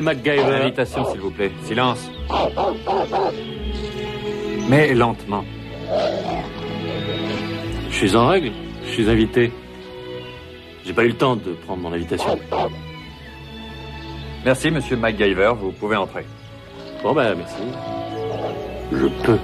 m'appelle MacGyver. Invitation, s'il vous plaît. Silence. Mais lentement. Je suis en règle, je suis invité. J'ai pas eu le temps de prendre mon invitation. Merci, monsieur MacGyver. Vous pouvez entrer. Bon, ben, merci. Je peux.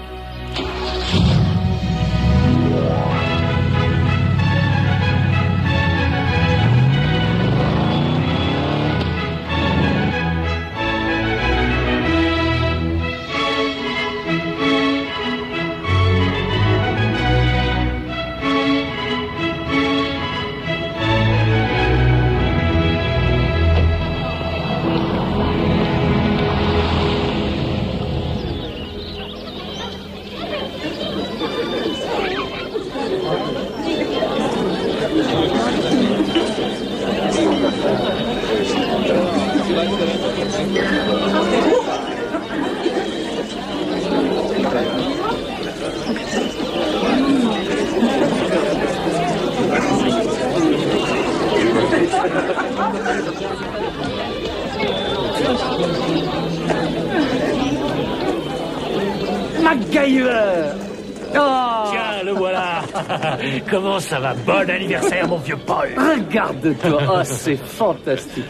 Comment ça va? Bon anniversaire, mon vieux Paul Regarde-toi Oh, c'est fantastique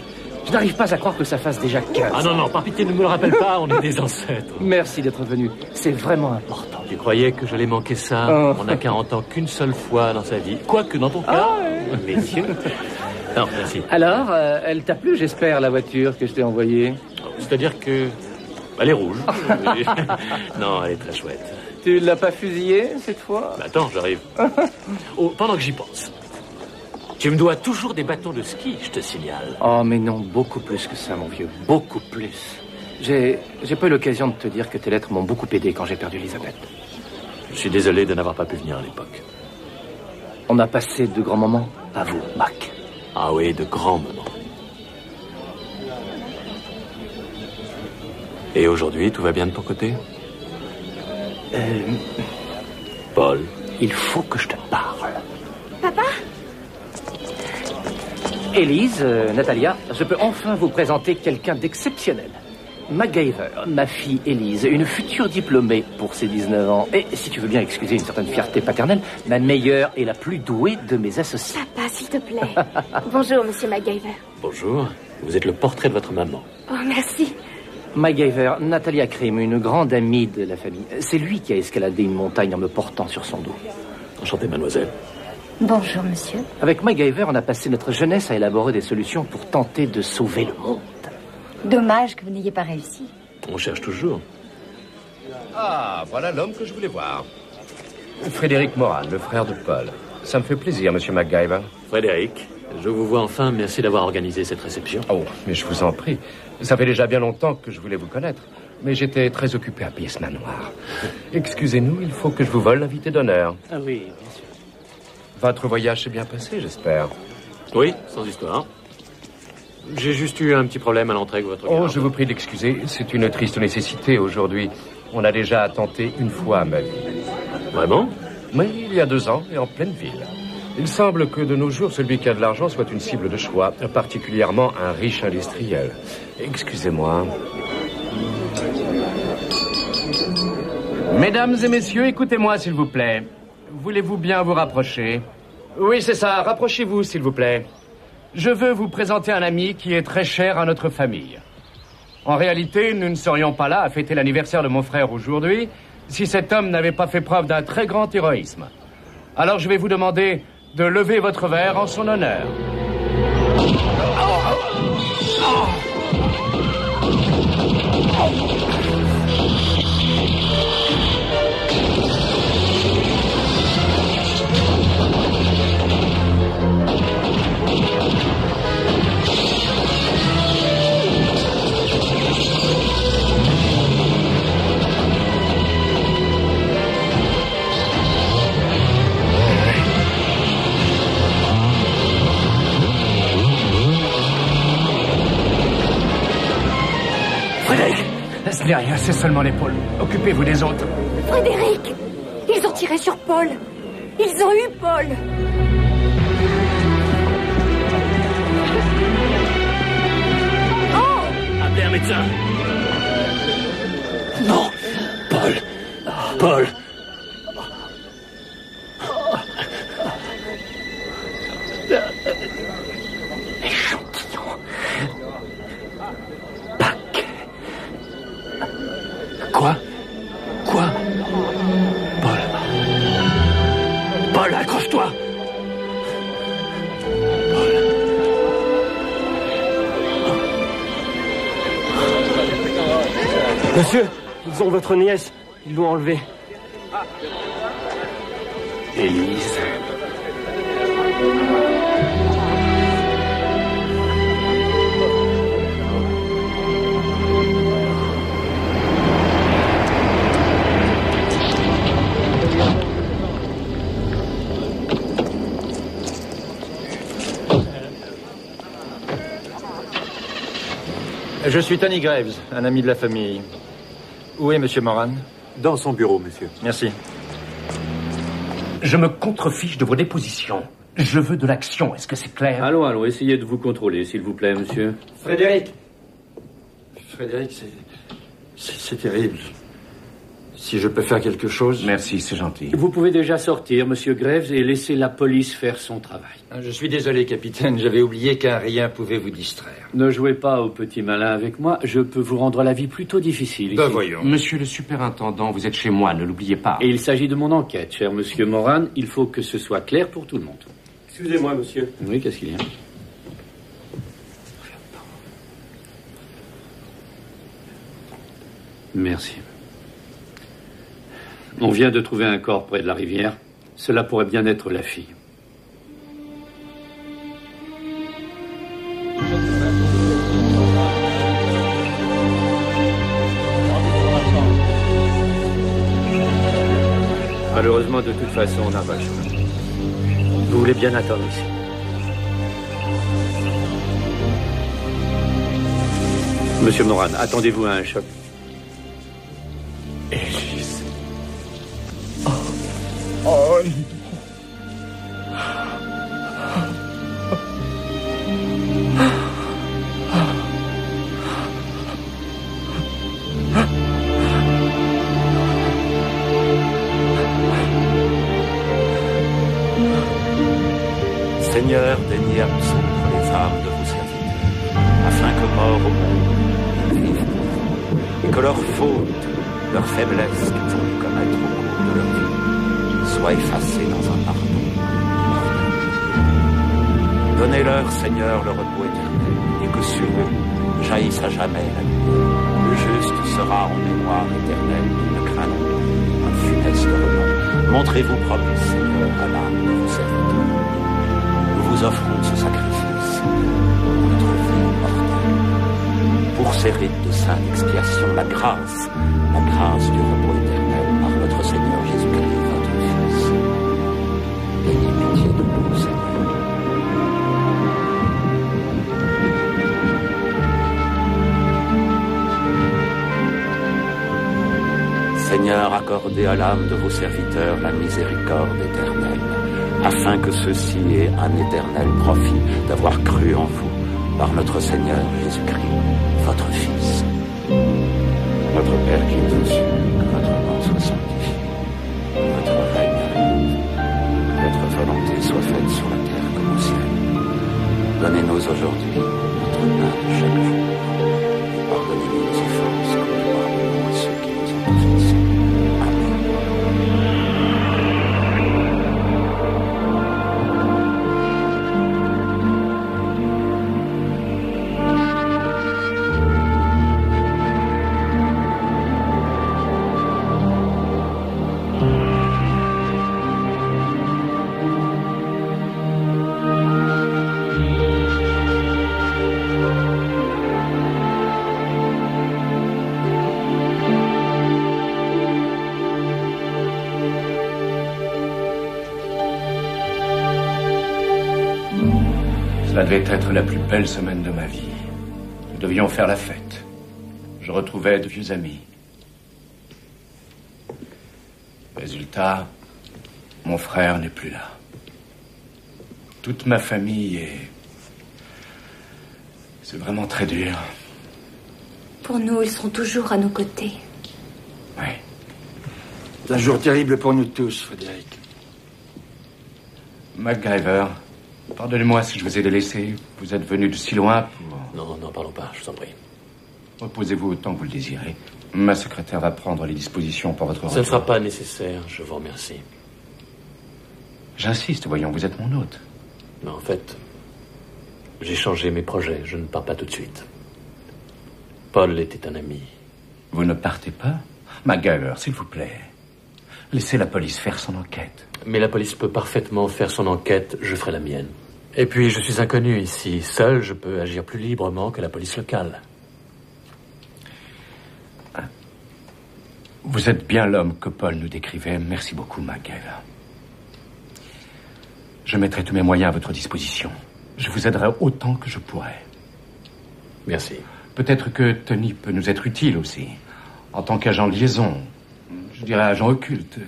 Je n'arrive pas à croire que ça fasse déjà 15 Ah non, non, par pitié, ne me le rappelle pas, on est des ancêtres. Merci d'être venu. C'est vraiment important. Tu croyais que j'allais manquer ça? Oh. On n'a 40 ans qu'une seule fois dans sa vie. Quoique dans ton cas, Ah, messieurs. Non, merci. Alors, euh, elle t'a plu, j'espère, la voiture que je t'ai envoyée? C'est-à-dire que. Elle est rouge. non, elle est très chouette. Tu l'as pas fusillée, cette fois Mais attends, j'arrive. Oh, pendant que j'y pense. Tu me dois toujours des bâtons de ski, je te signale. Oh, mais non, beaucoup plus que ça, mon vieux. Beaucoup plus. J'ai, j'ai pas eu l'occasion de te dire que tes lettres m'ont beaucoup aidé quand j'ai perdu Elisabeth. Je suis désolé de n'avoir pas pu venir à l'époque. On a passé de grands moments à vous, Mac. Ah oui, de grands moments. Et aujourd'hui, tout va bien de ton côté? Euh, Paul il faut que je te parle. Papa? Élise, euh, Natalia, je peux enfin vous présenter quelqu'un d'exceptionnel. MacGyver, ma fille Élise, une future diplômée pour ses 19 ans. Et, si tu veux bien excuser une certaine fierté paternelle, ma meilleure et la plus douée de mes associés. Papa, s'il te plaît. Bonjour, monsieur MacGyver. Bonjour. Vous êtes le portrait de votre maman. Oh, merci. MacGyver, Natalia Krim, une grande amie de la famille. C'est lui qui a escaladé une montagne en me portant sur son dos. Enchanté, mademoiselle. Bonjour, monsieur. Avec MacGyver, on a passé notre jeunesse à élaborer des solutions pour tenter de sauver le monde. Dommage que vous n'ayez pas réussi. On cherche toujours. Ah, voilà l'homme que je voulais voir. Frédéric Moran, le frère de Paul. Ça me fait plaisir, monsieur MacGyver. Frédéric, je vous vois enfin. Merci d'avoir organisé cette réception. Oh, mais je vous en prie. Ça fait déjà bien longtemps que je voulais vous connaître. Mais j'étais très occupé à piller ce manoir. Excusez-nous, il faut que je vous vole l'invité d'honneur. Ah oui, bien sûr. Votre voyage s'est bien passé, j'espère. Oui, sans histoire. J'ai juste eu un petit problème à l'entrée avec votre Oh, je vous prie d'excuser, c'est une triste nécessité aujourd'hui. On a déjà tenté une fois à ma vie. Vraiment? Oui, il y a deux ans, et en pleine ville. Il semble que de nos jours, celui qui a de l'argent soit une cible de choix, particulièrement un riche industriel. Excusez-moi. Mesdames et messieurs, écoutez-moi, s'il vous plaît. Voulez-vous bien vous rapprocher? Oui, c'est ça. Rapprochez-vous, s'il vous plaît. Je veux vous présenter un ami qui est très cher à notre famille. En réalité, nous ne serions pas là à fêter l'anniversaire de mon frère aujourd'hui si cet homme n'avait pas fait preuve d'un très grand héroïsme. Alors je vais vous demander de lever votre verre en son honneur. Ce n'est rien, c'est seulement l'épaule. Occupez-vous des autres. Frédéric Ils ont tiré sur Paul Ils ont eu Paul Appelez un médecin. Non Paul Paul Monsieur, ils ont votre nièce. Ils l'ont enlevée. Élise. Je suis Tony Graves, un ami de la famille. Où est Monsieur Moran? Dans son bureau, monsieur. Merci. Je me contrefiche de vos dépositions. Je veux de l'action, est-ce que c'est clair? Allons, allons, essayez de vous contrôler, s'il vous plaît, monsieur. Frédéric Frédéric, c'est... c'est... c'est terrible. Si je peux faire quelque chose... Merci, c'est gentil. Vous pouvez déjà sortir, monsieur Graves, et laisser la police faire son travail. Je suis désolé, capitaine. J'avais oublié qu'un rien pouvait vous distraire. Ne jouez pas au petit malin avec moi, je peux vous rendre la vie plutôt difficile. Ben ici. voyons. Monsieur le superintendant, vous êtes chez moi, ne l'oubliez pas. Et il s'agit de mon enquête, cher monsieur Moran. Il faut que ce soit clair pour tout le monde. Excusez-moi, monsieur. Oui, qu'est-ce qu'il y a? Merci. On vient de trouver un corps près de la rivière. Cela pourrait bien être la fille. Malheureusement, de toute façon, on n'a pas le choix. Vous voulez bien attendre ici Monsieur Moran, attendez-vous à un choc Seigneur, daignez absoudre les âmes de vos serviteurs, afin que morts au monde, et que leurs fautes, leurs faiblesses qu'ils ont commettre au cours de leur vie, soient effacées dans un pardon. Donnez-leur, Seigneur, le repos éternel, et que sur eux jaillisse à jamais la. Le juste sera en mémoire éternelle, ne craignons un funeste renom. Montrez-vous propice, Seigneur, à l'âme de vos serviteurs. Nous vous offrons ce sacrifice notre vie mortelle. Pour ces rites de sainte expiation, la grâce, la grâce du repos éternel Seigneur, accorde accordez à l'âme de vos serviteurs la miséricorde éternelle, afin que ceux-ci aient un éternel profit d'avoir cru en vous par notre Seigneur Jésus-Christ, votre Fils. Notre Père qui es aux cieux, que votre nom soit sanctifié, que votre règne arrive, que votre volonté soit faite sur la terre comme au ciel. Donnez-nous aujourd'hui notre pain de chaque jour. Devait être la plus belle semaine de ma vie. Nous devions faire la fête. Je retrouvais de vieux amis. Résultat, mon frère n'est plus là. Toute ma famille est... C'est vraiment très dur. Pour nous, ils seront toujours à nos côtés. Oui. C'est un jour terrible pour nous tous, Frédéric. MacGyver, pardonnez-moi si je vous ai délaissé. Vous êtes venu de si loin pour... Non, n'en parlons pas, je vous en prie. Reposez-vous autant que vous le désirez. Ma secrétaire va prendre les dispositions pour votre Ça ne retour. sera pas nécessaire, je vous remercie. J'insiste, voyons, vous êtes mon hôte. Mais en fait, j'ai changé mes projets, je ne pars pas tout de suite. Paul était un ami. Vous ne partez pas? MacGyver, s'il vous plaît. Laissez la police faire son enquête. Mais la police peut parfaitement faire son enquête, je ferai la mienne. Et puis, je suis inconnu ici. Seul, je peux agir plus librement que la police locale. Vous êtes bien l'homme que Paul nous décrivait. Merci beaucoup, MacGyver. Je mettrai tous mes moyens à votre disposition. Je vous aiderai autant que je pourrai. Merci. Peut-être que Tony peut nous être utile aussi. En tant qu'agent de liaison, je dirais agent occulte.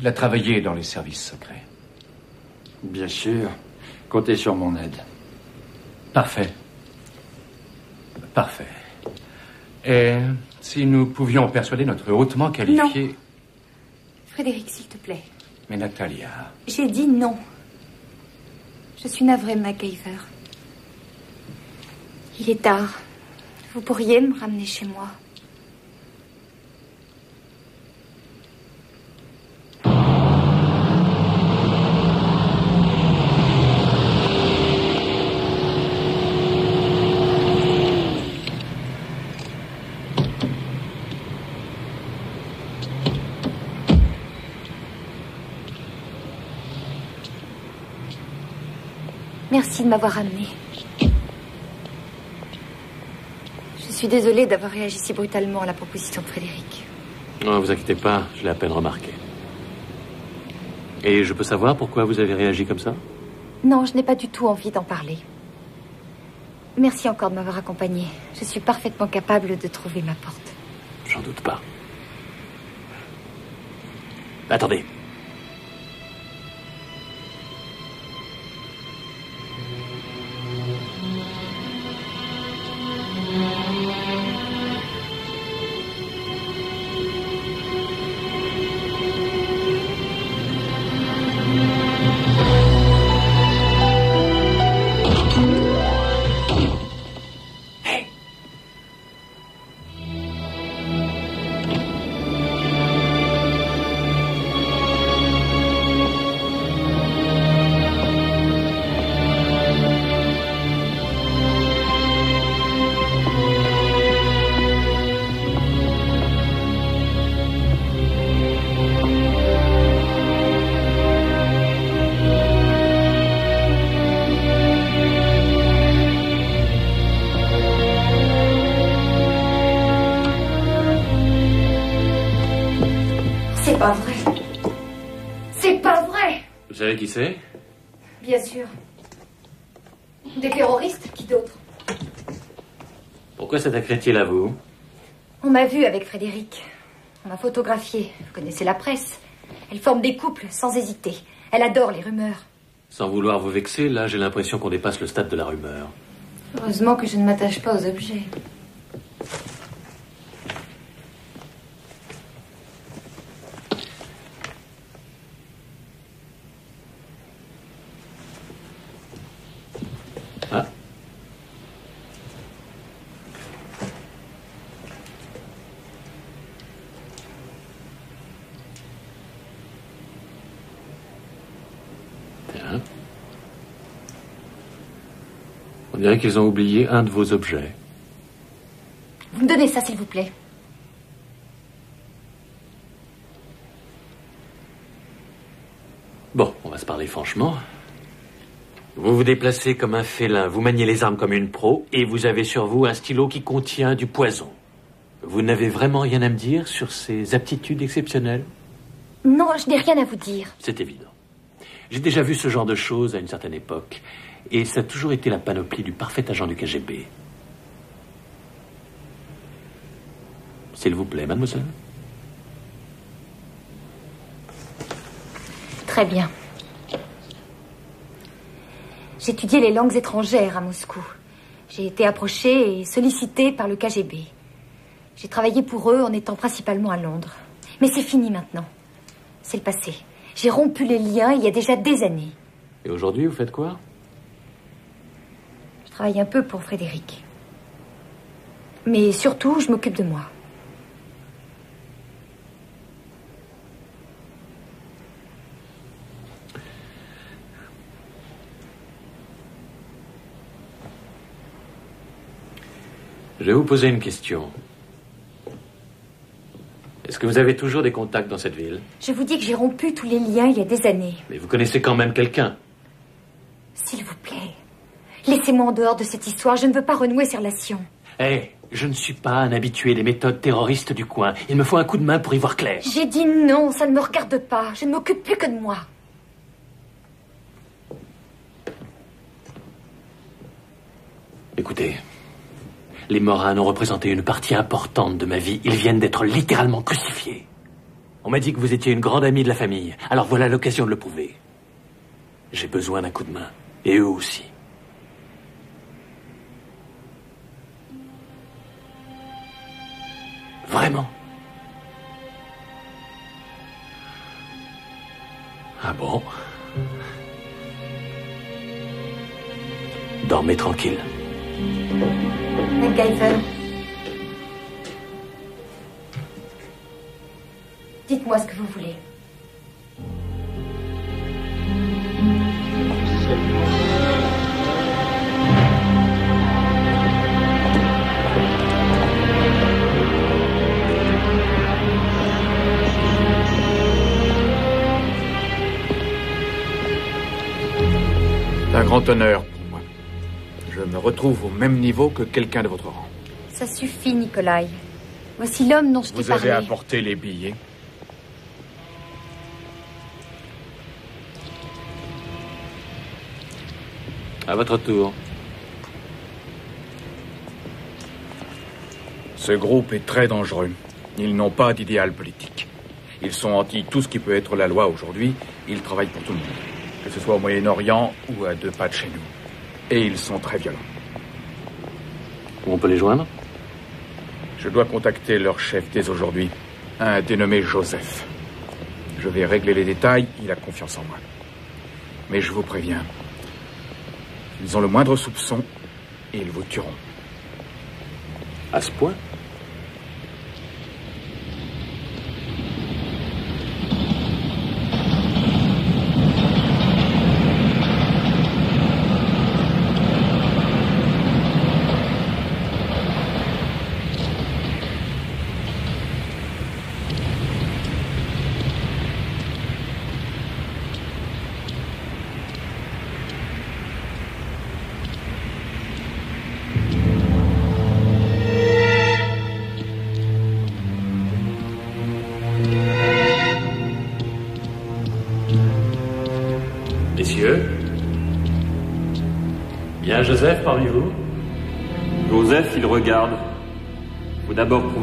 Il a travaillé dans les services secrets. Bien sûr. Comptez sur mon aide. Parfait. Parfait. Et si nous pouvions persuader notre hautement qualifié... Frédéric, s'il te plaît. Mais Natalia... J'ai dit non. Je suis navrée, MacGyver. Il est tard. Vous pourriez me ramener chez moi. Merci de m'avoir amené. Je suis désolée d'avoir réagi si brutalement à la proposition de Frédéric. Ne vous inquiétez pas, je l'ai à peine remarqué. Et je peux savoir pourquoi vous avez réagi comme ça? Non, je n'ai pas du tout envie d'en parler. Merci encore de m'avoir accompagnée. Je suis parfaitement capable de trouver ma porte. J'en doute pas. Attendez. S'attaquerait-il à vous On m'a vu avec Frédéric. On m'a photographiée. Vous connaissez la presse. Elle forme des couples sans hésiter. Elle adore les rumeurs. Sans vouloir vous vexer, là, j'ai l'impression qu'on dépasse le stade de la rumeur. Heureusement que je ne m'attache pas aux objets. Ah. Tiens. On dirait qu'ils ont oublié un de vos objets. Vous me donnez ça, s'il vous plaît. Bon, on va se parler franchement. Vous vous déplacez comme un félin, vous maniez les armes comme une pro, et vous avez sur vous un stylo qui contient du poison. Vous n'avez vraiment rien à me dire sur ces aptitudes exceptionnelles? Non, je n'ai rien à vous dire. C'est évident. J'ai déjà vu ce genre de choses à une certaine époque, et ça a toujours été la panoplie du parfait agent du KGB. S'il vous plaît, mademoiselle. Très bien. J'étudiais les langues étrangères à Moscou. J'ai été approchée et sollicitée par le KGB. J'ai travaillé pour eux en étant principalement à Londres. Mais c'est fini maintenant. C'est le passé. J'ai rompu les liens il y a déjà des années. Et aujourd'hui, vous faites quoi? Travaille un peu pour Frédéric. Mais surtout, je m'occupe de moi. Je vais vous poser une question. Est-ce que vous avez toujours des contacts dans cette ville? Je vous dis que j'ai rompu tous les liens il y a des années. Mais vous connaissez quand même quelqu'un? S'il vous plaît, laissez-moi en dehors de cette histoire. Je ne veux pas renouer ces relations. Eh, je ne suis pas un habitué des méthodes terroristes du coin. Il me faut un coup de main pour y voir clair. J'ai dit non, ça ne me regarde pas. Je ne m'occupe plus que de moi. Écoutez, les Morins ont représenté une partie importante de ma vie. Ils viennent d'être littéralement crucifiés. On m'a dit que vous étiez une grande amie de la famille. Alors voilà l'occasion de le prouver. J'ai besoin d'un coup de main. Et eux aussi. Vraiment Ah bon? Dormez tranquille. MacGyver. Dites-moi ce que vous voulez. C'est un grand honneur pour moi. Je me retrouve au même niveau que quelqu'un de votre rang. Ça suffit, Nikolai. Voici l'homme dont je t'ai Vous avez parlé. apporté les billets. À votre tour. Ce groupe est très dangereux. Ils n'ont pas d'idéal politique. Ils sont anti tout ce qui peut être la loi aujourd'hui. Ils travaillent pour tout le monde, ce soit au Moyen-Orient ou à deux pas de chez nous. Et ils sont très violents. On peut les joindre? Je dois contacter leur chef dès aujourd'hui, un dénommé Joseph. Je vais régler les détails, il a confiance en moi. Mais je vous préviens, ils ont le moindre soupçon et ils vous tueront. À ce point?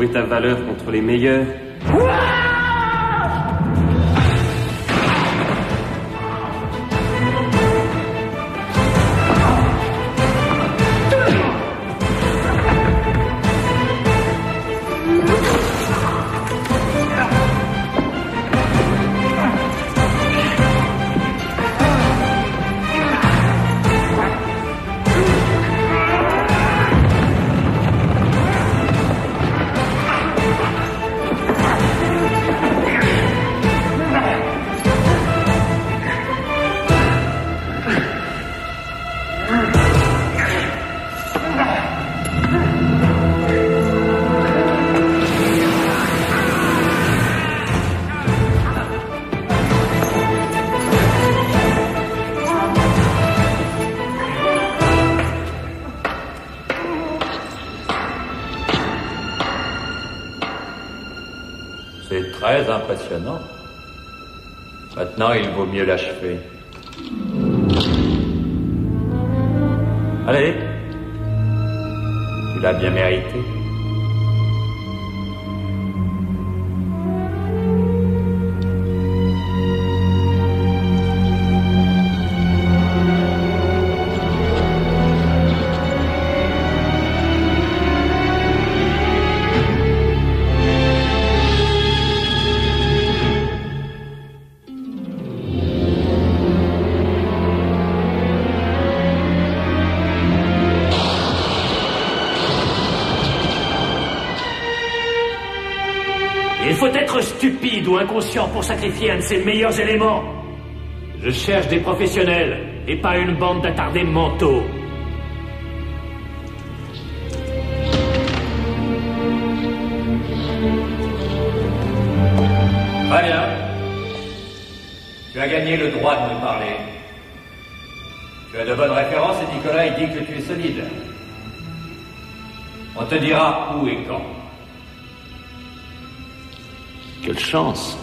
Prouver ta valeur contre les meilleurs, pour sacrifier un de ses meilleurs éléments. Je cherche des professionnels et pas une bande d'attardés mentaux. Très bien. Tu as gagné le droit de me parler. Tu as de bonnes références et Nicolas il dit que tu es solide. On te dira où et quand. Quelle chance.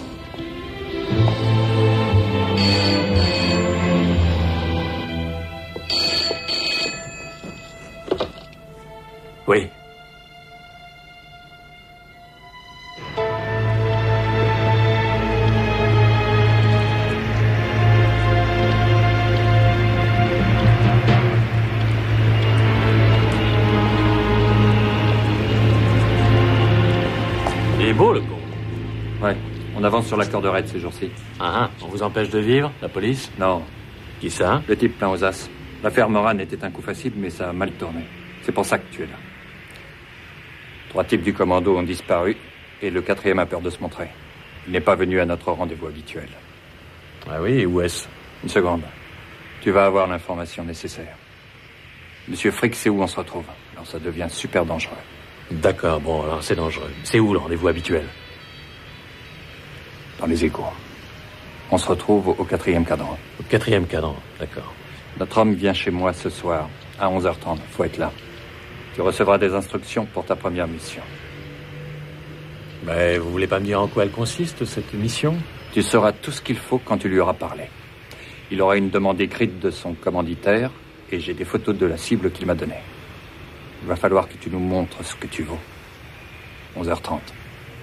Sur l'accord de raid ces jours-ci. Ah, ah, on vous empêche de vivre, la police Non, Qui ça le type plein aux as. L'affaire Moran était un coup facile, mais ça a mal tourné. C'est pour ça que tu es là. Trois types du commando ont disparu, et le quatrième a peur de se montrer. Il n'est pas venu à notre rendez-vous habituel. Ah oui, et où est-ce Une seconde. Tu vas avoir l'information nécessaire. Monsieur Frick sait où on se retrouve. Alors ça devient super dangereux. D'accord, bon, alors c'est dangereux. C'est où le rendez-vous habituel Dans les égouts. On se retrouve au quatrième cadran. Au quatrième cadran, d'accord. Notre homme vient chez moi ce soir, à 11h30. Faut être là. Tu recevras des instructions pour ta première mission. Mais vous voulez pas me dire en quoi elle consiste, cette mission? Tu sauras tout ce qu'il faut quand tu lui auras parlé. Il aura une demande écrite de son commanditaire et j'ai des photos de la cible qu'il m'a donnée. Il va falloir que tu nous montres ce que tu vaux. 11h30.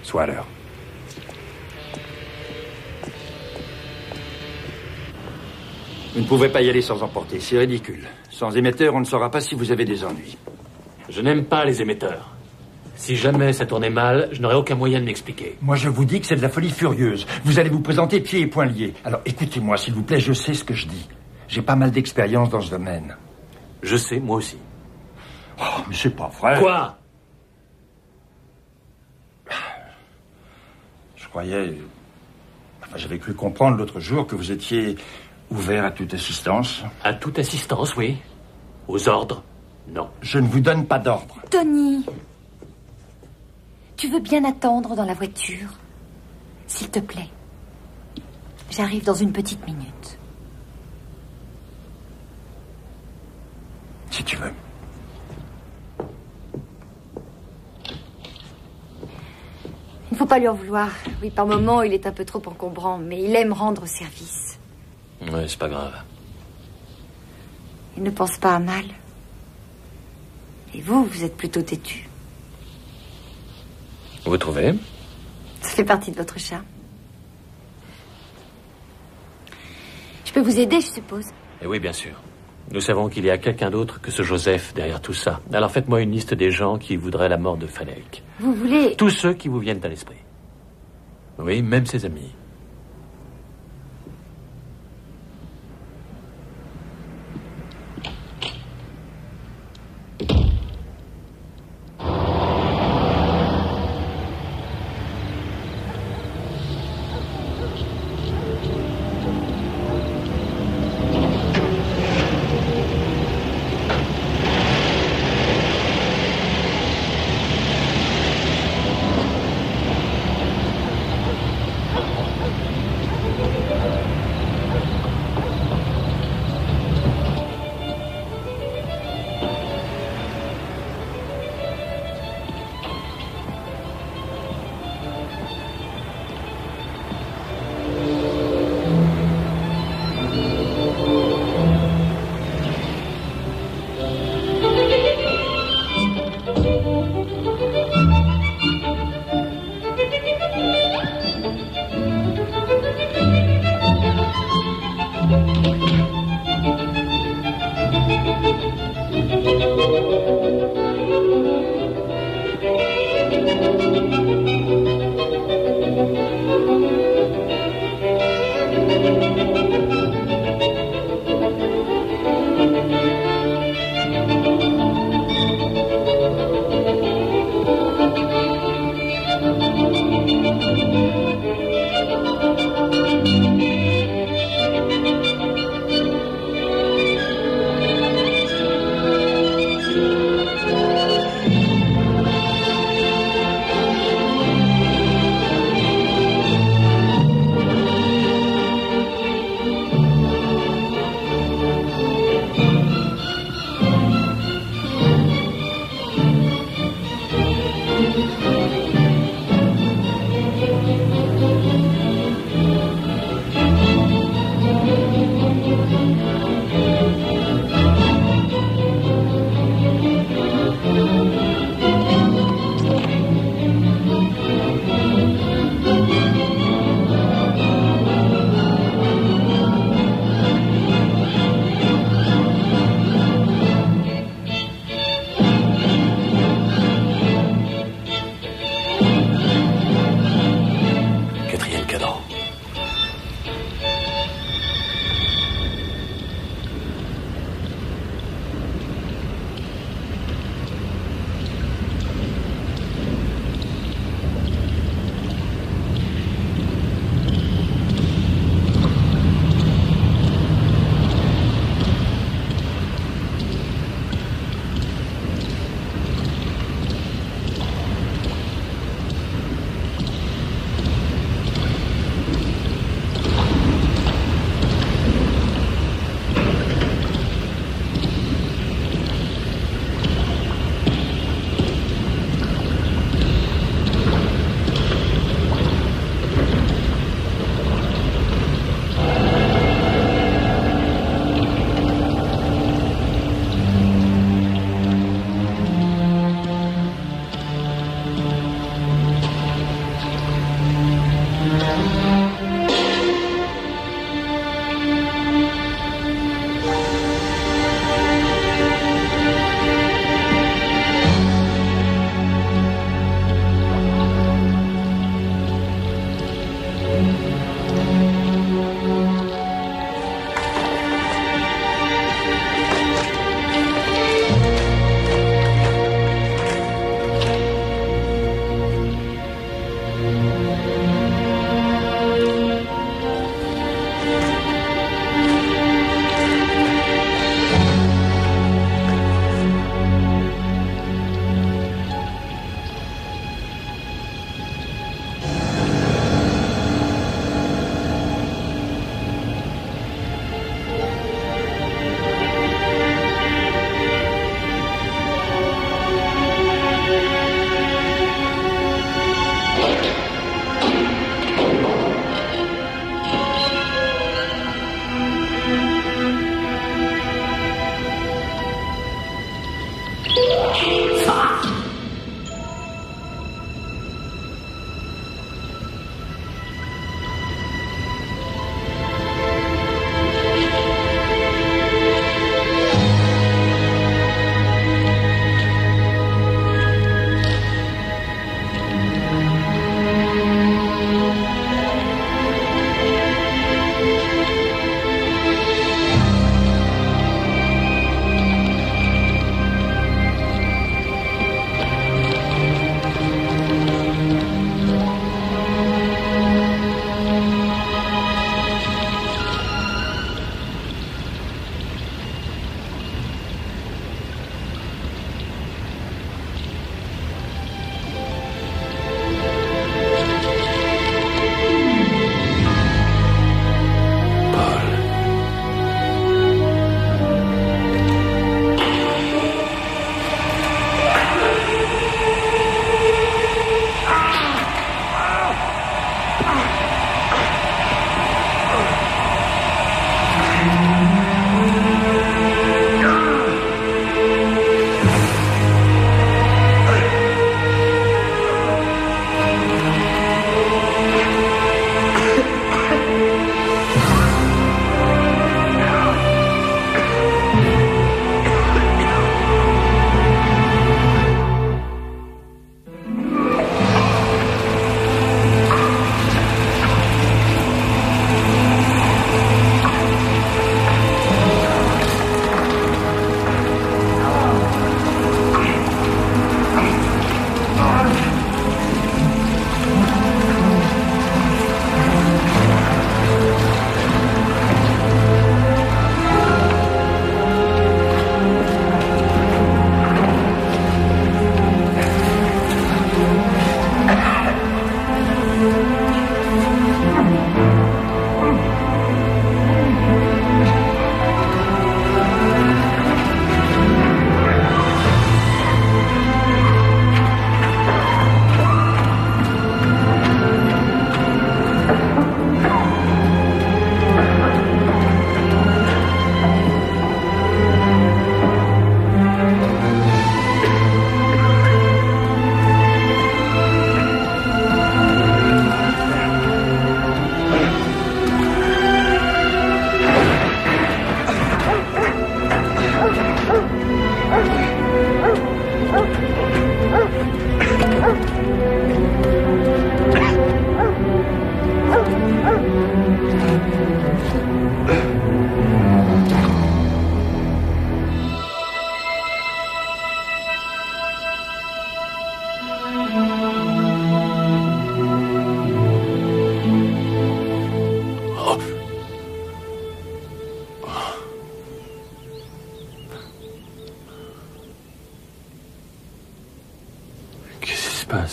Sois à l'heure. Vous ne pouvez pas y aller sans emporter, c'est ridicule. Sans émetteur, on ne saura pas si vous avez des ennuis. Je n'aime pas les émetteurs. Si jamais ça tournait mal, je n'aurais aucun moyen de m'expliquer. Moi, je vous dis que c'est de la folie furieuse. Vous allez vous présenter pieds et poings liés. Alors, écoutez-moi, s'il vous plaît, je sais ce que je dis. J'ai pas mal d'expérience dans ce domaine. Je sais, moi aussi. Oh, mais c'est pas vrai. Quoi? Je croyais... Enfin, j'avais cru comprendre l'autre jour que vous étiez ouvert à toute assistance. À toute assistance, oui. Aux ordres, non. Je ne vous donne pas d'ordre. Tony, tu veux bien attendre dans la voiture? S'il te plaît. J'arrive dans une petite minute. Si tu veux. Il ne faut pas lui en vouloir. Oui, par moments, il est un peu trop encombrant, mais il aime rendre service. Ouais, c'est pas grave. Il ne pense pas à mal. Et vous, vous êtes plutôt têtu. Vous trouvez Ça fait partie de votre charme. Je peux vous aider, je suppose. Eh oui, bien sûr. Nous savons qu'il y a quelqu'un d'autre que ce Joseph derrière tout ça. Alors faites-moi une liste des gens qui voudraient la mort de Frédéric. Vous voulez... Tous ceux qui vous viennent à l'esprit. Oui, même ses amis.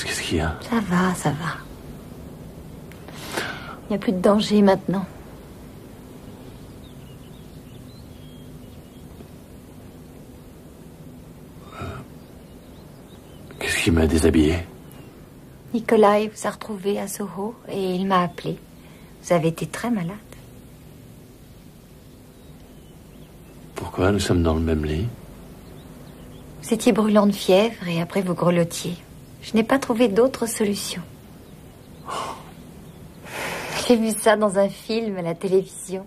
Qu'est-ce qu'il y a Ça va, ça va. Il n'y a plus de danger maintenant. Qu'est-ce qui m'a déshabillé Nikolai vous a retrouvé à Soho et il m'a appelé. Vous avez été très malade. Pourquoi nous sommes dans le même lit Vous étiez brûlant de fièvre et après vous grelottiez. Je n'ai pas trouvé d'autre solution. J'ai vu ça dans un film à la télévision.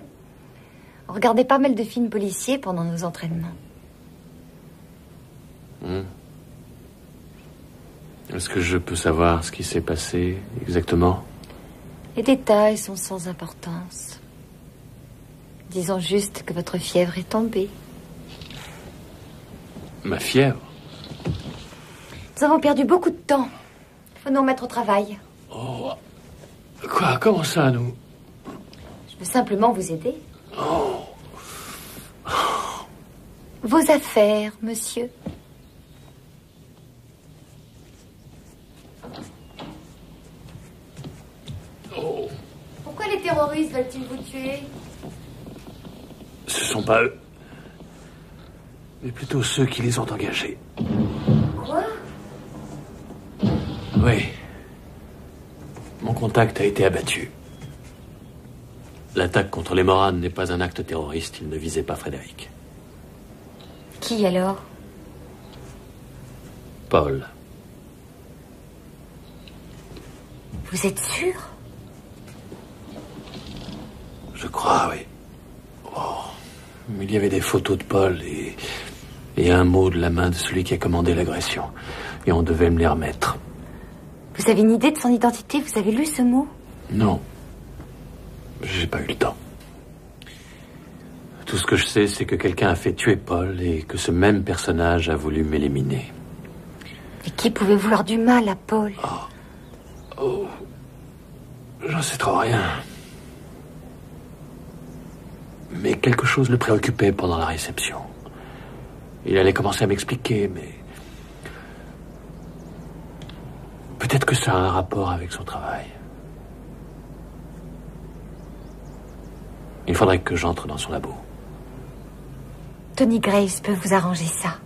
On regardait pas mal de films policiers pendant nos entraînements. Hmm. Est-ce que je peux savoir ce qui s'est passé exactement? Les détails sont sans importance. Disons juste que votre fièvre est tombée. Ma fièvre? Nous avons perdu beaucoup de temps. Il faut nous remettre au travail. Oh. Quoi Comment ça, nous? Je veux simplement vous aider. Vos affaires, monsieur. Pourquoi les terroristes veulent-ils vous tuer? Ce sont pas eux. Mais plutôt ceux qui les ont engagés. Quoi? Oui. Mon contact a été abattu. L'attaque contre les Moranes n'est pas un acte terroriste. Il ne visait pas Frédéric. Qui alors? Paul. Vous êtes sûr? Je crois, oui. Oh. Il y avait des photos de Paul et, et un mot de la main de celui qui a commandé l'agression. Et on devait me les remettre. Vous avez une idée de son identité? Vous avez lu ce mot? Non. J'ai pas eu le temps. Tout ce que je sais, c'est que quelqu'un a fait tuer Paul et que ce même personnage a voulu m'éliminer. Et qui pouvait vouloir du mal à Paul? Oh. J'en sais trop rien. Mais quelque chose le préoccupait pendant la réception. Il allait commencer à m'expliquer, mais. Peut-être que ça a un rapport avec son travail. Il faudrait que j'entre dans son labo. Tony Grace peut vous arranger ça.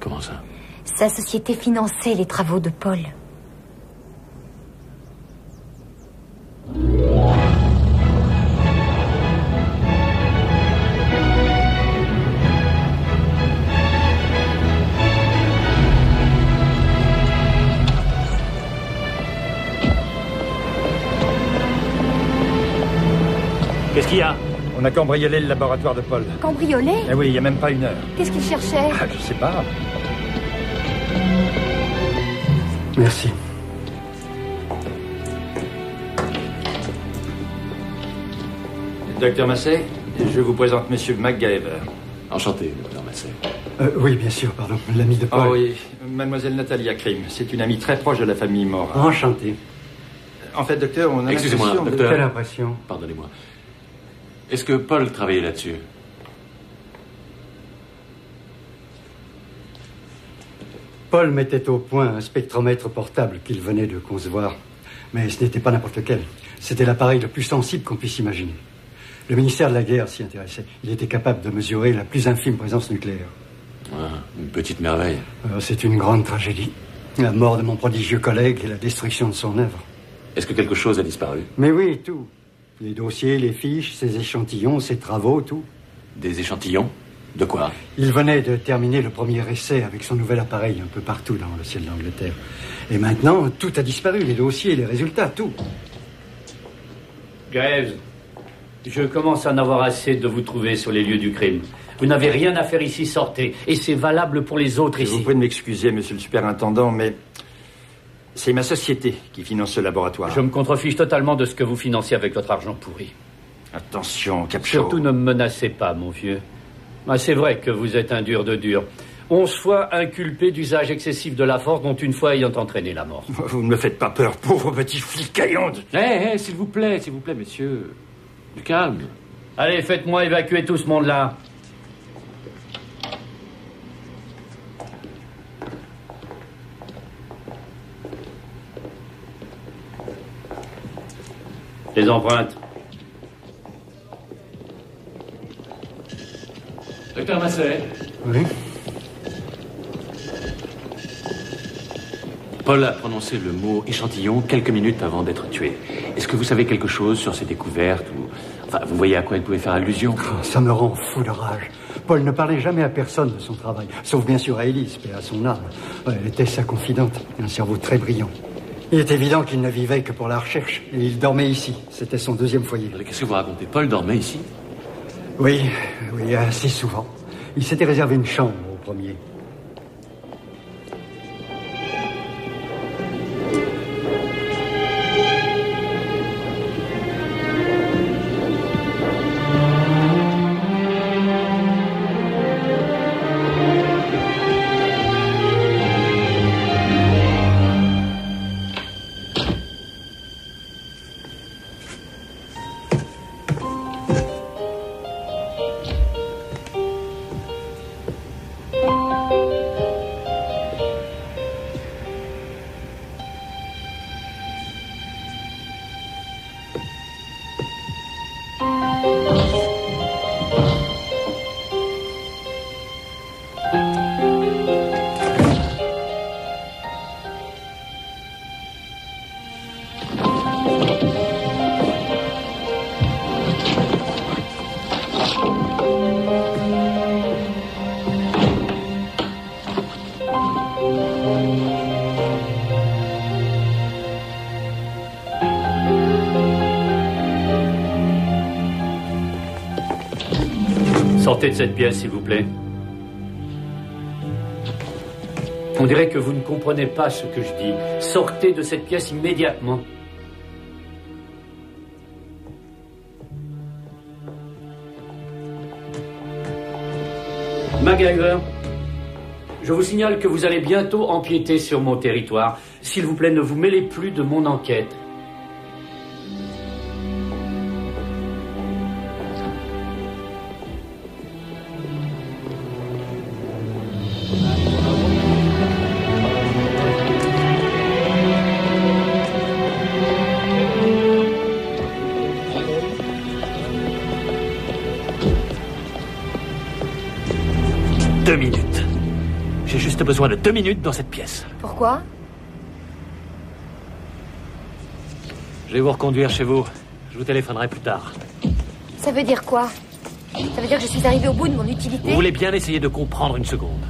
Comment ça? Sa société finançait les travaux de Paul. A cambriolé le laboratoire de Paul. Cambriolé Eh oui, il n'y a même pas une heure. Qu'est-ce qu'il cherchait Ah, je sais pas. Merci. Docteur Massey, je vous présente Monsieur MacGyver. Enchanté, docteur Massey. Euh, oui, bien sûr, pardon. L'ami de Paul. Oh oui, mademoiselle Nathalie Krim. C'est une amie très proche de la famille Morin. Enchanté. En fait, docteur, on a Excusez-moi, docteur. Quelle impression Pardonnez-moi. Est-ce que Paul travaillait là-dessus Paul mettait au point un spectromètre portable qu'il venait de concevoir. Mais ce n'était pas n'importe lequel. C'était l'appareil le plus sensible qu'on puisse imaginer. Le ministère de la Guerre s'y intéressait. Il était capable de mesurer la plus infime présence nucléaire. Ah, Une petite merveille. Euh, C'est une grande tragédie. La mort de mon prodigieux collègue et la destruction de son œuvre. Est-ce que quelque chose a disparu? Mais oui, tout. Les dossiers, les fiches, ses échantillons, ses travaux, tout. Des échantillons De quoi Il venait de terminer le premier essai avec son nouvel appareil un peu partout dans le ciel d'Angleterre. Et maintenant, tout a disparu, les dossiers, les résultats, tout. Graves, je commence à en avoir assez de vous trouver sur les lieux du crime. Vous n'avez rien à faire ici, sortez. Et c'est valable pour les autres Vous ici. pouvez m'excuser, monsieur le superintendant, mais c'est ma société qui finance ce laboratoire. Je me contrefiche totalement de ce que vous financez avec votre argent pourri. Attention, Capcho. Surtout ne me menacez pas, mon vieux. Ah, c'est vrai que vous êtes un dur de dur. Onze fois inculpé d'usage excessif de la force, dont une fois ayant entraîné la mort. Vous ne me faites pas peur, pauvre petit flic caillonde. Eh, eh, s'il vous plaît, s'il vous plaît, messieurs. Du calme. Allez, faites-moi évacuer tout ce monde-là. Les empreintes. Docteur Masset. Oui. Paul a prononcé le mot échantillon quelques minutes avant d'être tué. Est-ce que vous savez quelque chose sur ses découvertes ou... Enfin, vous voyez à quoi il pouvait faire allusion? Oh, Ça me rend fou de rage. Paul ne parlait jamais à personne de son travail, sauf bien sûr à Élise, et à son âme. Elle était sa confidente, un cerveau très brillant. Il est évident qu'il ne vivait que pour la recherche, et il dormait ici. C'était son deuxième foyer. Qu'est-ce que vous racontez? Paul dormait ici? Oui, oui, assez souvent. Il s'était réservé une chambre au premier. S'il vous plaît. On dirait que vous ne comprenez pas ce que je dis. Sortez de cette pièce immédiatement. MacGyver, je vous signale que vous allez bientôt empiéter sur mon territoire. S'il vous plaît, ne vous mêlez plus de mon enquête. Besoin de deux minutes dans cette pièce. Pourquoi? Je vais vous reconduire chez vous. Je vous téléphonerai plus tard. Ça veut dire quoi? Ça veut dire que je suis arrivée au bout de mon utilité? Vous voulez bien essayer de comprendre une seconde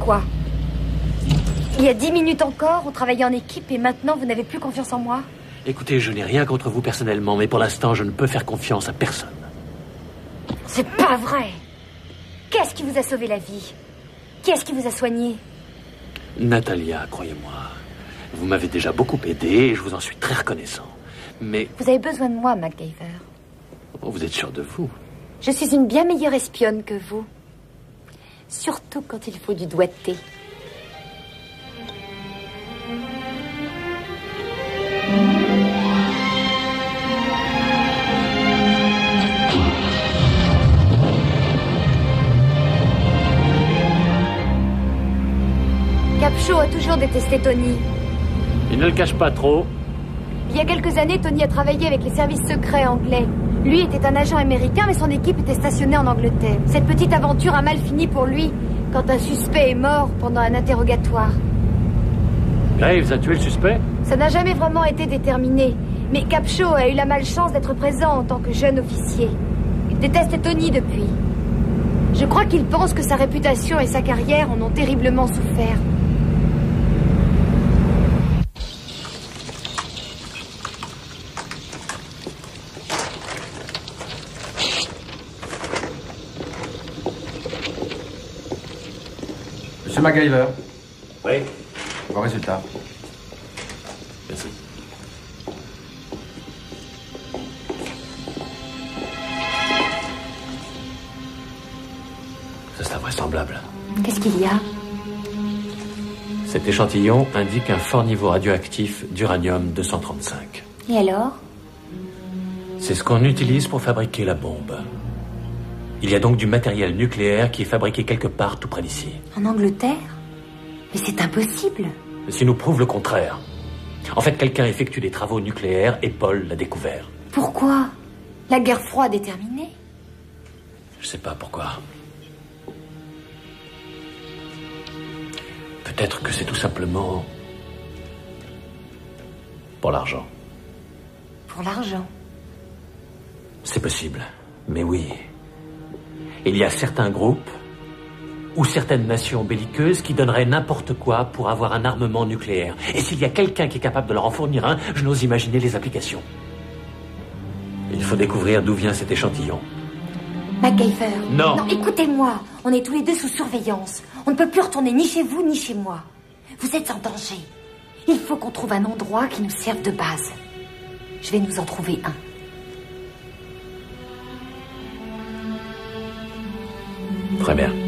Quoi? Il y a dix minutes encore, on travaillait en équipe et maintenant vous n'avez plus confiance en moi? Écoutez, je n'ai rien contre vous personnellement, mais pour l'instant, je ne peux faire confiance à personne. C'est pas vrai Qu'est-ce qui vous a sauvé la vie? Qui est-ce qui vous a soigné Natalia, croyez-moi, vous m'avez déjà beaucoup aidé et je vous en suis très reconnaissant. Mais Vous avez besoin de moi, MacGyver. vous êtes sûr de vous Je suis une bien meilleure espionne que vous. Surtout quand il faut du doigté. Capcho a toujours détesté Tony. Il ne le cache pas trop. Il y a quelques années, Tony a travaillé avec les services secrets anglais. Lui était un agent américain, mais son équipe était stationnée en Angleterre. Cette petite aventure a mal fini pour lui quand un suspect est mort pendant un interrogatoire. Graves a tué le suspect? Ça n'a jamais vraiment été déterminé, mais Capcho a eu la malchance d'être présent en tant que jeune officier. Il déteste Tony depuis. Je crois qu'il pense que sa réputation et sa carrière en ont terriblement souffert. MacGyver, Oui. vos résultats. Merci. Ça, c'est invraisemblable. Qu'est-ce qu'il y a? Cet échantillon indique un fort niveau radioactif d'uranium-235. Et alors? C'est ce qu'on utilise pour fabriquer la bombe. Il y a donc du matériel nucléaire qui est fabriqué quelque part tout près d'ici. En Angleterre Mais c'est impossible. Qui nous prouve le contraire. En fait, quelqu'un effectue des travaux nucléaires et Paul l'a découvert. Pourquoi La guerre froide est terminée. Je sais pas pourquoi. Peut-être que c'est tout simplement pour l'argent. Pour l'argent. C'est possible. Mais oui. Il y a certains groupes ou certaines nations belliqueuses qui donneraient n'importe quoi pour avoir un armement nucléaire. Et s'il y a quelqu'un qui est capable de leur en fournir un, je n'ose imaginer les applications. Il faut découvrir d'où vient cet échantillon. MacGyver. Non. Non, écoutez-moi. On est tous les deux sous surveillance. On ne peut plus retourner ni chez vous ni chez moi. Vous êtes en danger. Il faut qu'on trouve un endroit qui nous serve de base. Je vais nous en trouver un. Très bien.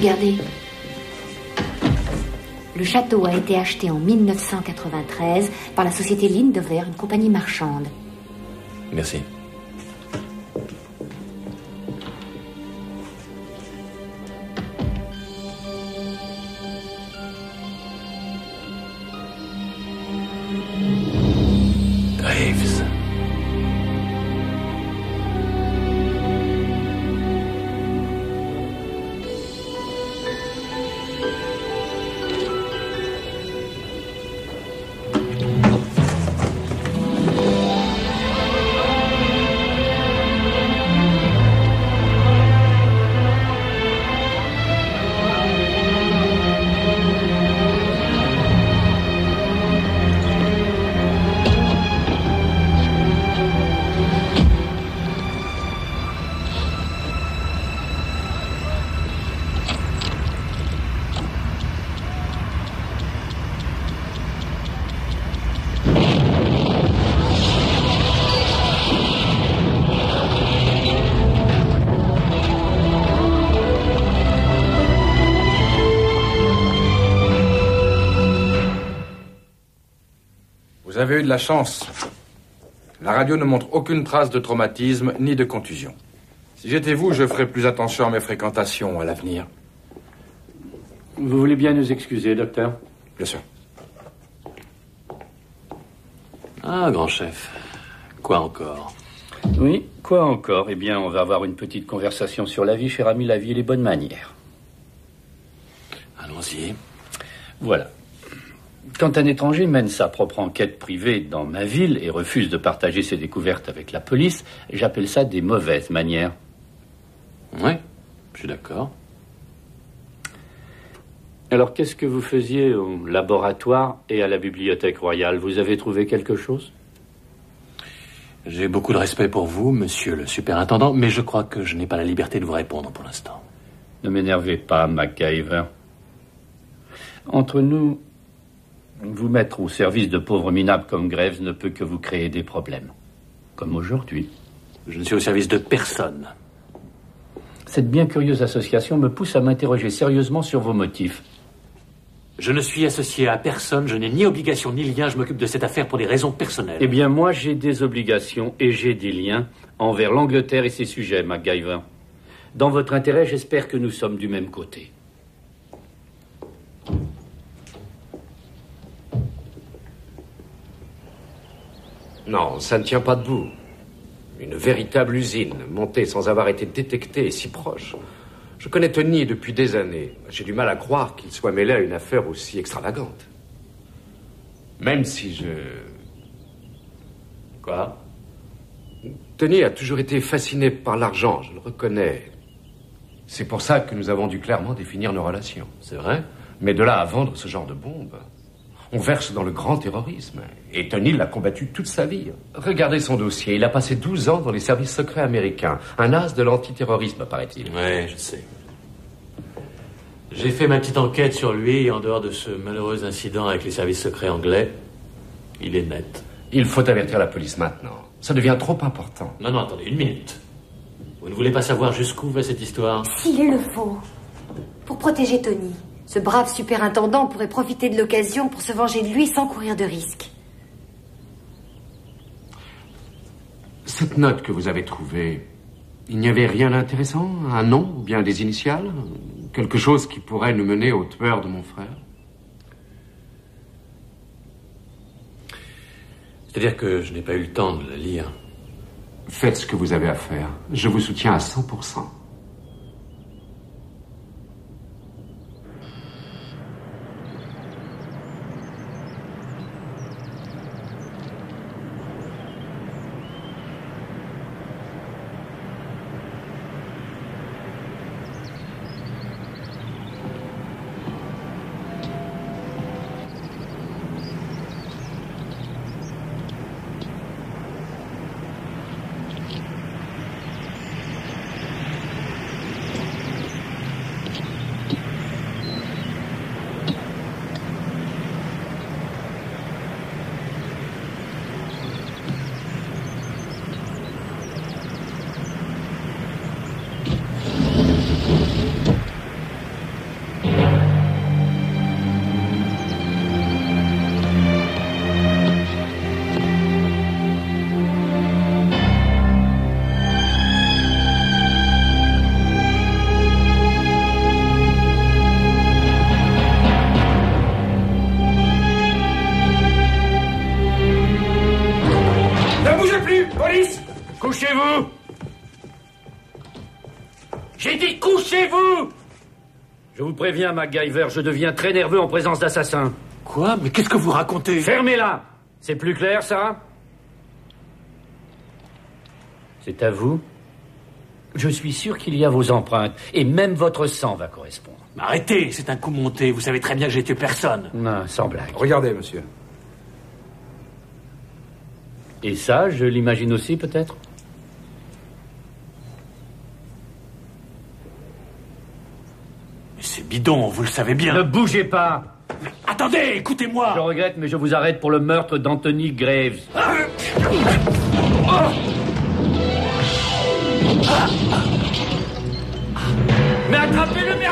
Regardez. Le château a été acheté en 1993 par la société Lindover, une compagnie marchande. Merci. Avez eu de la chance. La radio ne montre aucune trace de traumatisme ni de contusion. Si j'étais vous, je ferais plus attention à mes fréquentations à l'avenir. Vous voulez bien nous excuser, docteur Bien sûr. Ah, grand chef. Quoi encore Oui, quoi encore Eh bien, on va avoir une petite conversation sur la vie, cher ami, la vie et les bonnes manières. Allons-y. Voilà. Quand un étranger mène sa propre enquête privée dans ma ville et refuse de partager ses découvertes avec la police, j'appelle ça des mauvaises manières. Oui, je suis d'accord. Alors, qu'est-ce que vous faisiez au laboratoire et à la bibliothèque royale? Vous avez trouvé quelque chose? J'ai beaucoup de respect pour vous, monsieur le superintendant, mais je crois que je n'ai pas la liberté de vous répondre pour l'instant. Ne m'énervez pas, MacGyver. Entre nous, vous mettre au service de pauvres minables comme Graves ne peut que vous créer des problèmes. Comme aujourd'hui. Je ne suis au service de personne. Cette bien curieuse association me pousse à m'interroger sérieusement sur vos motifs. Je ne suis associé à personne, je n'ai ni obligation ni lien, je m'occupe de cette affaire pour des raisons personnelles. Eh bien, moi, j'ai des obligations et j'ai des liens envers l'Angleterre et ses sujets, MacGyver. Dans votre intérêt, j'espère que nous sommes du même côté. Non, ça ne tient pas debout. Une véritable usine, montée sans avoir été détectée et si proche. Je connais Tony depuis des années. J'ai du mal à croire qu'il soit mêlé à une affaire aussi extravagante. Même si je... Quoi? Tony a toujours été fasciné par l'argent, je le reconnais. C'est pour ça que nous avons dû clairement définir nos relations. C'est vrai? Mais de là à vendre ce genre de bombe, on verse dans le grand terrorisme. Et Tony l'a combattu toute sa vie. Regardez son dossier. Il a passé 12 ans dans les services secrets américains. Un as de l'antiterrorisme, paraît-il. Ouais, je sais. J'ai fait ma petite enquête sur lui et en dehors de ce malheureux incident avec les services secrets anglais, il est net. Il faut avertir la police maintenant. Ça devient trop important. Non, non, attendez, une minute. Vous ne voulez pas savoir jusqu'où va cette histoire? S'il le faut. Pour protéger Tony. Ce brave superintendant pourrait profiter de l'occasion pour se venger de lui sans courir de risque. Cette note que vous avez trouvée, il n'y avait rien d'intéressant? Un nom ou bien des initiales? Quelque chose qui pourrait nous mener au tueur de mon frère? C'est-à-dire que je n'ai pas eu le temps de la lire. Faites ce que vous avez à faire. Je vous soutiens à 100%. Préviens, MacGyver, je deviens très nerveux en présence d'assassins. Quoi? Mais qu'est-ce que vous racontez? Fermez-la C'est plus clair, ça C'est à vous? Je suis sûr qu'il y a vos empreintes, et même votre sang va correspondre. Arrêtez, c'est un coup monté. Vous savez très bien que j'ai tué personne. Non, sans blague. Regardez, monsieur. Et ça, je l'imagine aussi, peut-être Mais c'est bidon, vous le savez bien. Ne bougez pas Attendez, écoutez-moi Je regrette, mais je vous arrête pour le meurtre d'Anthony Graves. Mais attrapez-le, mais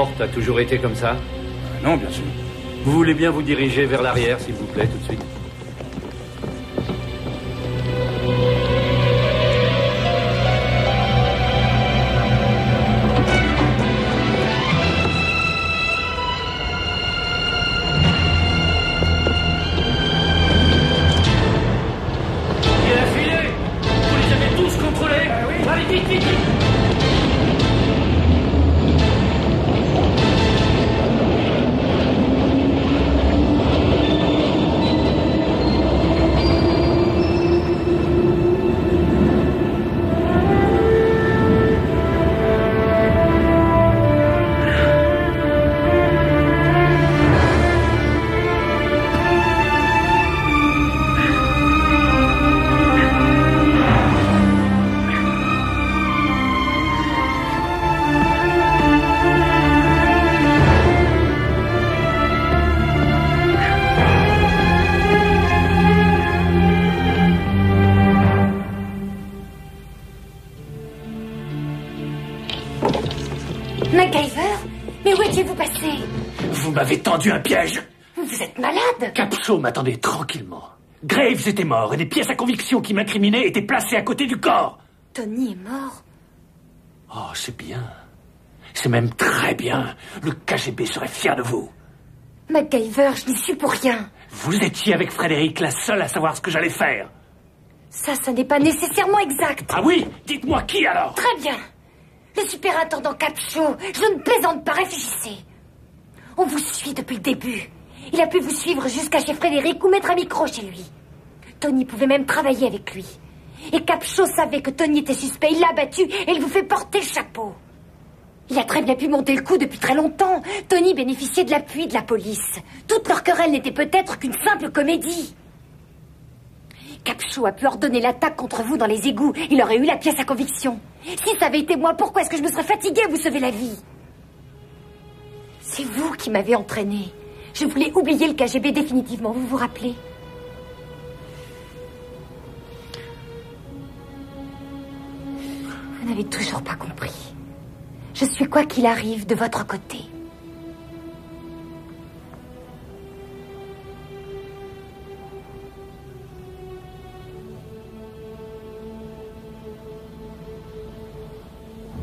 porte a toujours été comme ça Non, bien sûr. Vous voulez bien vous diriger vers l'arrière, s'il vous m'avez tendu un piège Vous êtes malade Capshaw m'attendait tranquillement. Graves était mort et des pièces à conviction qui m'incriminaient étaient placées à côté du corps. Tony est mort. Oh, c'est bien. C'est même très bien. Le KGB serait fier de vous. MacGyver, je n'y suis pour rien. Vous étiez avec Frédéric la seule à savoir ce que j'allais faire. Ça, ça n'est pas nécessairement exact. Ah oui Dites-moi qui alors Très bien. Le superintendant Capshaw. Je ne plaisante pas, réfléchissez. On vous suit depuis le début. Il a pu vous suivre jusqu'à chez Frédéric ou mettre un micro chez lui. Tony pouvait même travailler avec lui. Et Capshaw savait que Tony était suspect. Il l'a battu et il vous fait porter le chapeau. Il a très bien pu monter le coup depuis très longtemps. Tony bénéficiait de l'appui de la police. Toute leur querelle n'était peut-être qu'une simple comédie. Capshaw a pu ordonner l'attaque contre vous dans les égouts. Il aurait eu la pièce à conviction. Si ça avait été moi, pourquoi est-ce que je me serais fatiguée vous sauver la vie? C'est vous qui m'avez entraîné. Je voulais oublier le KGB définitivement, vous vous rappelez Vous n'avez toujours pas compris. Je suis quoi qu'il arrive de votre côté.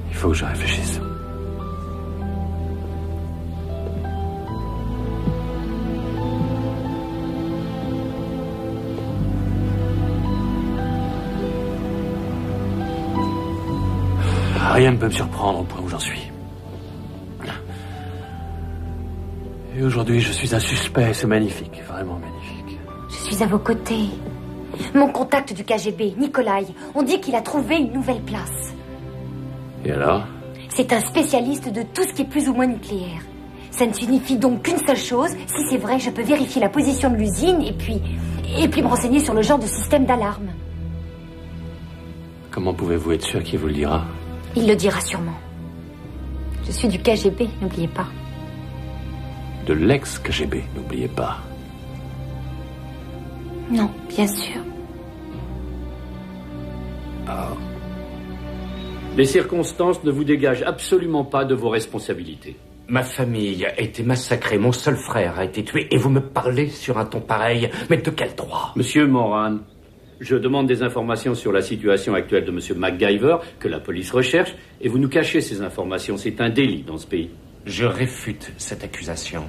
Il faut que je réfléchisse. Rien ne peut me surprendre au point où j'en suis. Et aujourd'hui, je suis un suspect, c'est magnifique, vraiment magnifique. Je suis à vos côtés. Mon contact du KGB, Nikolai, on dit qu'il a trouvé une nouvelle place. Et alors? C'est un spécialiste de tout ce qui est plus ou moins nucléaire. Ça ne signifie donc qu'une seule chose. Si c'est vrai, je peux vérifier la position de l'usine et puis. et puis me renseigner sur le genre de système d'alarme. Comment pouvez-vous être sûr qu'il vous le dira? Il le dira sûrement. Je suis du KGB, n'oubliez pas. De l'ex-KGB, n'oubliez pas. Non, bien sûr. Les circonstances ne vous dégagent absolument pas de vos responsabilités. Ma famille a été massacrée, mon seul frère a été tué, et vous me parlez sur un ton pareil, mais de quel droit? Monsieur Moran, je demande des informations sur la situation actuelle de Monsieur MacGyver, que la police recherche, et vous nous cachez ces informations. C'est un délit dans ce pays. Je réfute cette accusation.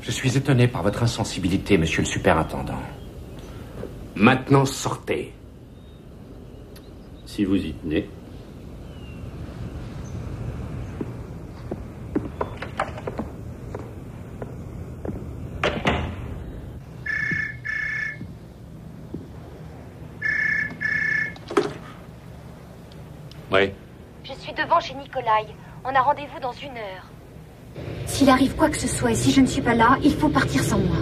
Je suis étonné par votre insensibilité, monsieur le superintendant. Maintenant, sortez. Si vous y tenez. Oui. Je suis devant chez On a rendez-vous dans une heure. S'il arrive quoi que ce soit et si je ne suis pas là, il faut partir sans moi.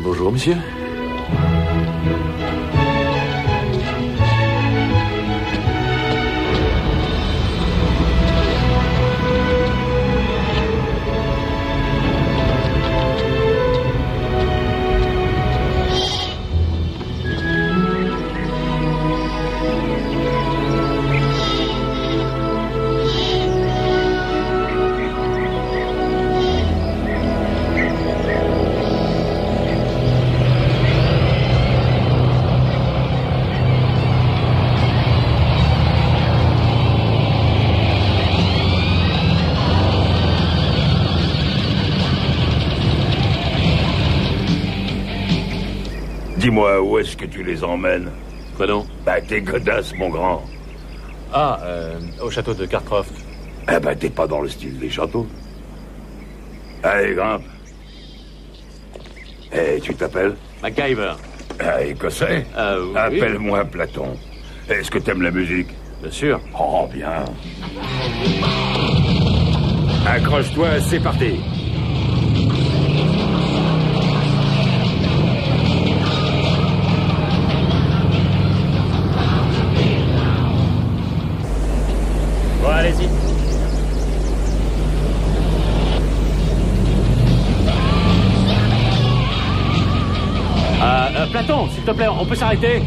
Euh, bonjour, monsieur. Dis-moi, que tu les emmènes Quoi donc Bah, tes godasses, mon grand. Ah, euh, au château de Carcroft. Eh ben, t'es pas dans le style des châteaux. Allez, grimpe. Eh, tu t'appelles MacGyver. Ah, écossais Euh, oui. Appelle-moi Platon. Est-ce que t'aimes la musique Bien sûr. Oh, bien. Accroche-toi, c'est parti. S'il te plaît, on peut s'arrêter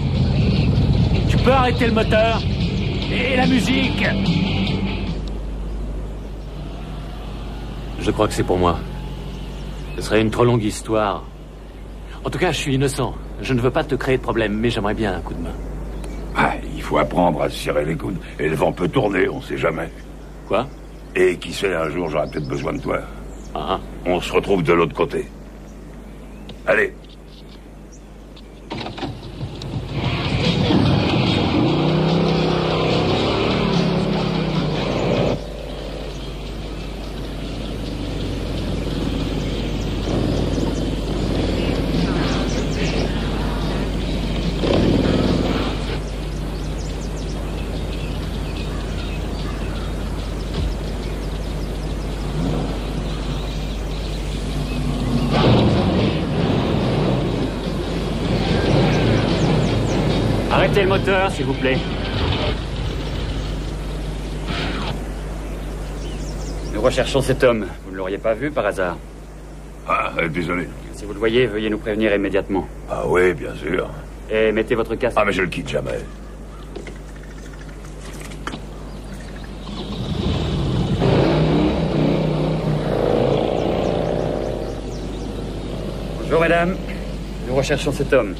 Tu peux arrêter le moteur Et la musique Je crois que c'est pour moi. Ce serait une trop longue histoire. En tout cas, je suis innocent. Je ne veux pas te créer de problème, mais j'aimerais bien un coup de main. Ah, il faut apprendre à se serrer les coudes. Et le vent peut tourner, on sait jamais. Quoi? Et qui sait, un jour, j'aurai peut-être besoin de toi. Ah, On se retrouve de l'autre côté. Allez. Moteur, s'il vous plaît. Nous recherchons cet homme. Vous ne l'auriez pas vu par hasard Ah, euh, désolé. Si vous le voyez, veuillez nous prévenir immédiatement. Ah oui, bien sûr. Et mettez votre casque. Ah, mais je le quitte jamais. Bonjour, mesdames. Nous recherchons cet homme.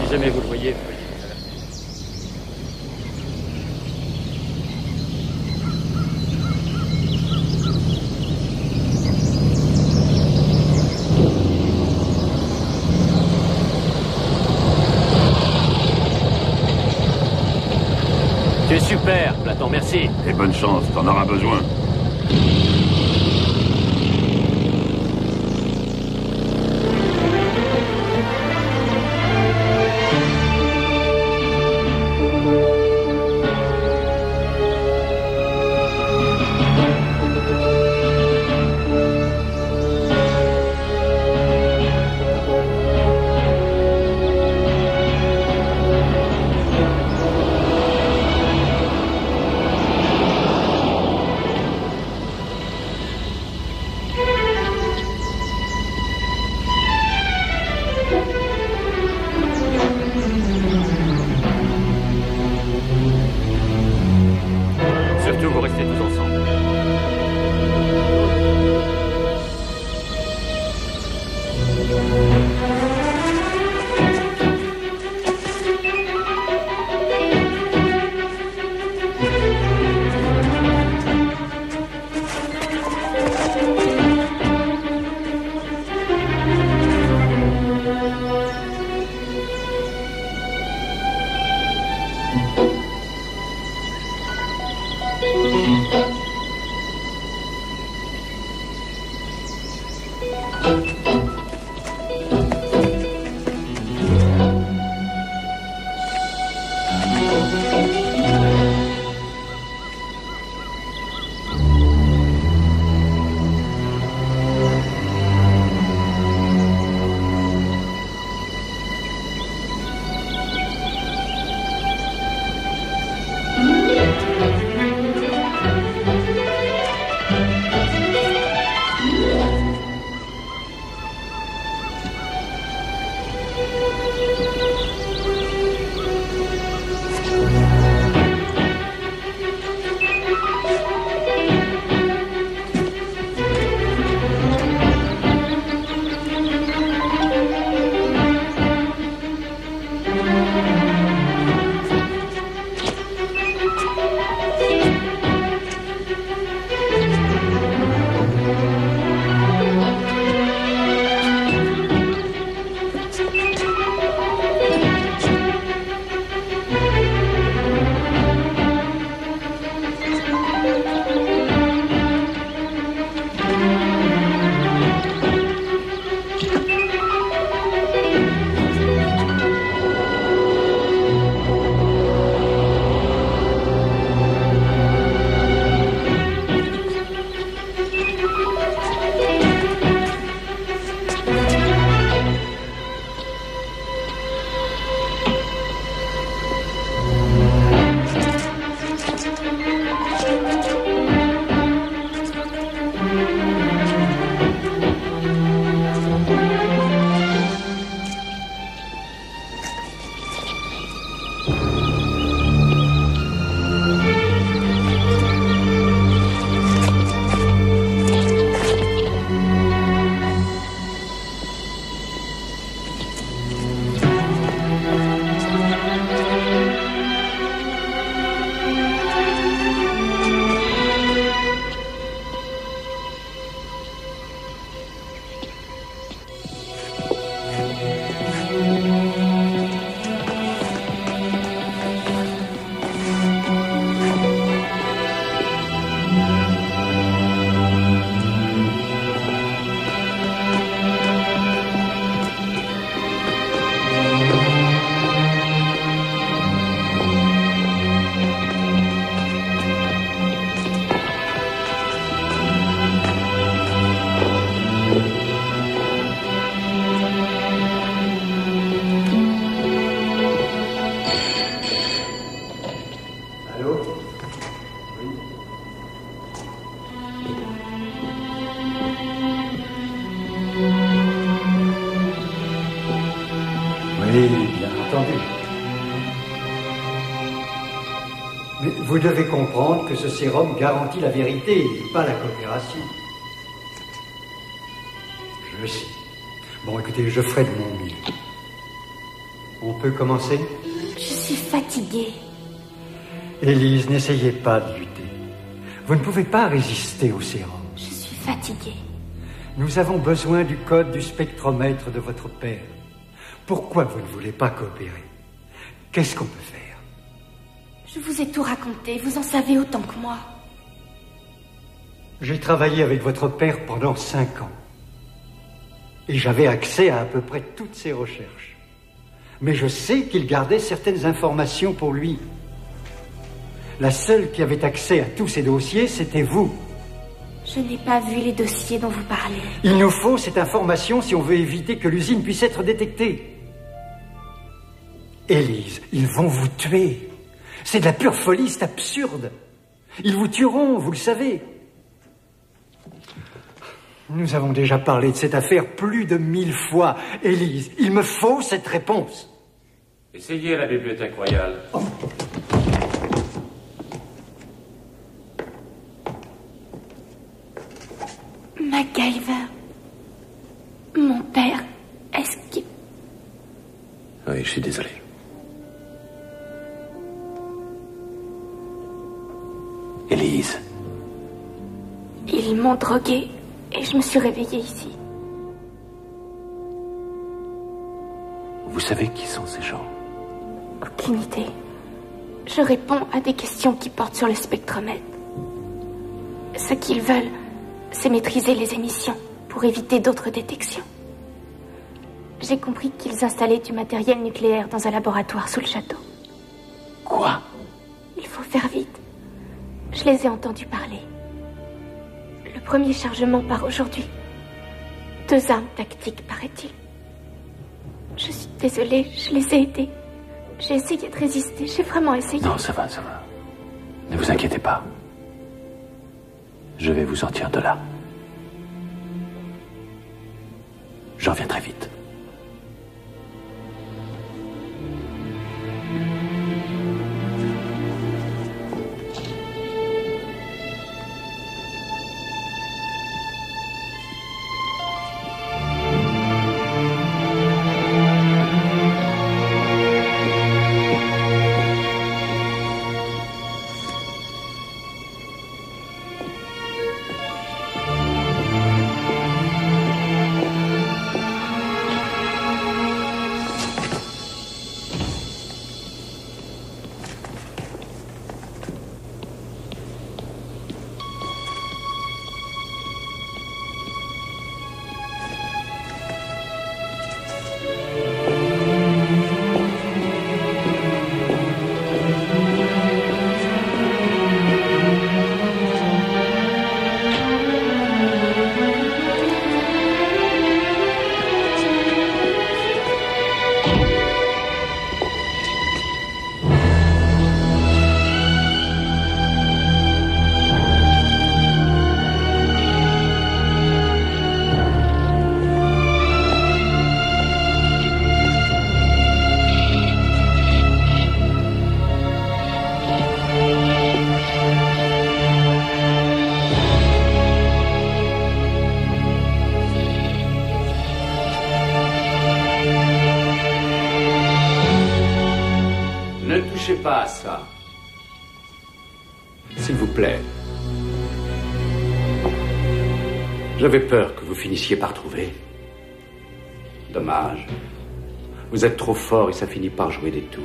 Si jamais vous le voyez, veuillez nous avertir. Tu es super, Platon, merci. Et bonne chance, t'en auras besoin. Devez comprendre que ce sérum garantit la vérité et pas la coopération. Je sais. Bon, écoutez, je ferai de mon mieux. On peut commencer? Je suis fatiguée. Élise, n'essayez pas de lutter. Vous ne pouvez pas résister au sérum. Je suis fatiguée. Nous avons besoin du code du spectromètre de votre père. Pourquoi vous ne voulez pas coopérer? Qu'est-ce qu'on peut vous en savez autant que moi. J'ai travaillé avec votre père pendant cinq ans. Et j'avais accès à à peu près toutes ses recherches. Mais je sais qu'il gardait certaines informations pour lui. La seule qui avait accès à tous ces dossiers, c'était vous. Je n'ai pas vu les dossiers dont vous parlez. Il nous faut cette information si on veut éviter que l'usine puisse être détectée. Élise, ils vont vous tuer. C'est de la pure folie, c'est absurde. Ils vous tueront, vous le savez. Nous avons déjà parlé de cette affaire plus de mille fois. Élise, il me faut cette réponse. Essayez la bibliothèque royale. MacGyver. Mon père, est-ce qu'il... Oui, je suis désolé. Élise, Ils m'ont droguée et je me suis réveillée ici. vous savez qui sont ces gens? Aucune idée. Je réponds à des questions qui portent sur le spectromètre. Ce qu'ils veulent, c'est maîtriser les émissions pour éviter d'autres détections. J'ai compris qu'ils installaient du matériel nucléaire dans un laboratoire sous le château. Quoi? Il faut faire vite. Je les ai entendus parler. Le premier chargement part aujourd'hui. Deux armes tactiques, paraît-il. Je suis désolée, je les ai aidés. J'ai essayé de résister, j'ai vraiment essayé. Non, ça va, ça va. Ne vous inquiétez pas. Je vais vous sortir de là. Je reviens très vite. J'avais peur que vous finissiez par trouver. Dommage. Vous êtes trop fort et ça finit par jouer des tours.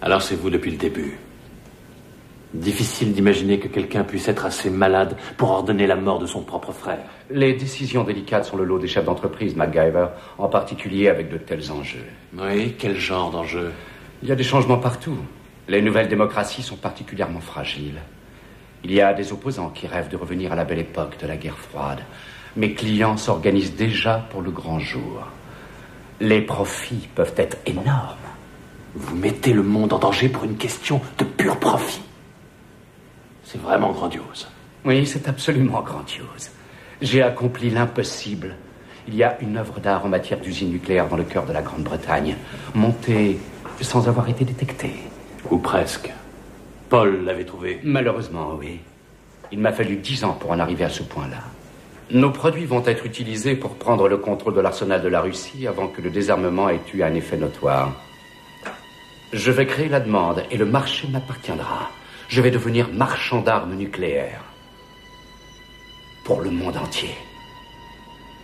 Alors c'est vous depuis le début. Difficile d'imaginer que quelqu'un puisse être assez malade pour ordonner la mort de son propre frère. Les décisions délicates sont le lot des chefs d'entreprise, MacGyver, en particulier avec de tels enjeux. Oui, quel genre d'enjeu Il y a des changements partout. Les nouvelles démocraties sont particulièrement fragiles. Il y a des opposants qui rêvent de revenir à la belle époque de la guerre froide. Mes clients s'organisent déjà pour le grand jour. Les profits peuvent être énormes. Vous mettez le monde en danger pour une question de pur profit. C'est vraiment grandiose. Oui, c'est absolument grandiose. J'ai accompli l'impossible. Il y a une œuvre d'art en matière d'usine nucléaire dans le cœur de la Grande-Bretagne, montée sans avoir été détectée. Ou presque. Paul l'avait trouvé. Malheureusement, oui. Il m'a fallu dix ans pour en arriver à ce point-là. Nos produits vont être utilisés pour prendre le contrôle de l'arsenal de la Russie avant que le désarmement ait eu un effet notoire. Je vais créer la demande et le marché m'appartiendra. Je vais devenir marchand d'armes nucléaires. Pour le monde entier.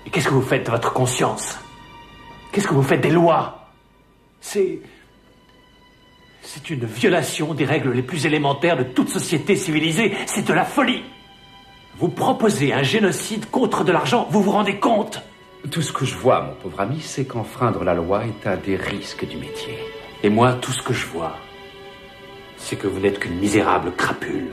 Et qu'est-ce que vous faites de votre conscience? Qu'est-ce que vous faites des lois? C'est. C'est une violation des règles les plus élémentaires de toute société civilisée. C'est de la folie. Vous proposez un génocide contre de l'argent, vous vous rendez compte? Tout ce que je vois, mon pauvre ami, c'est qu'enfreindre la loi est un des risques du métier. Et moi, tout ce que je vois, c'est que vous n'êtes qu'une misérable crapule.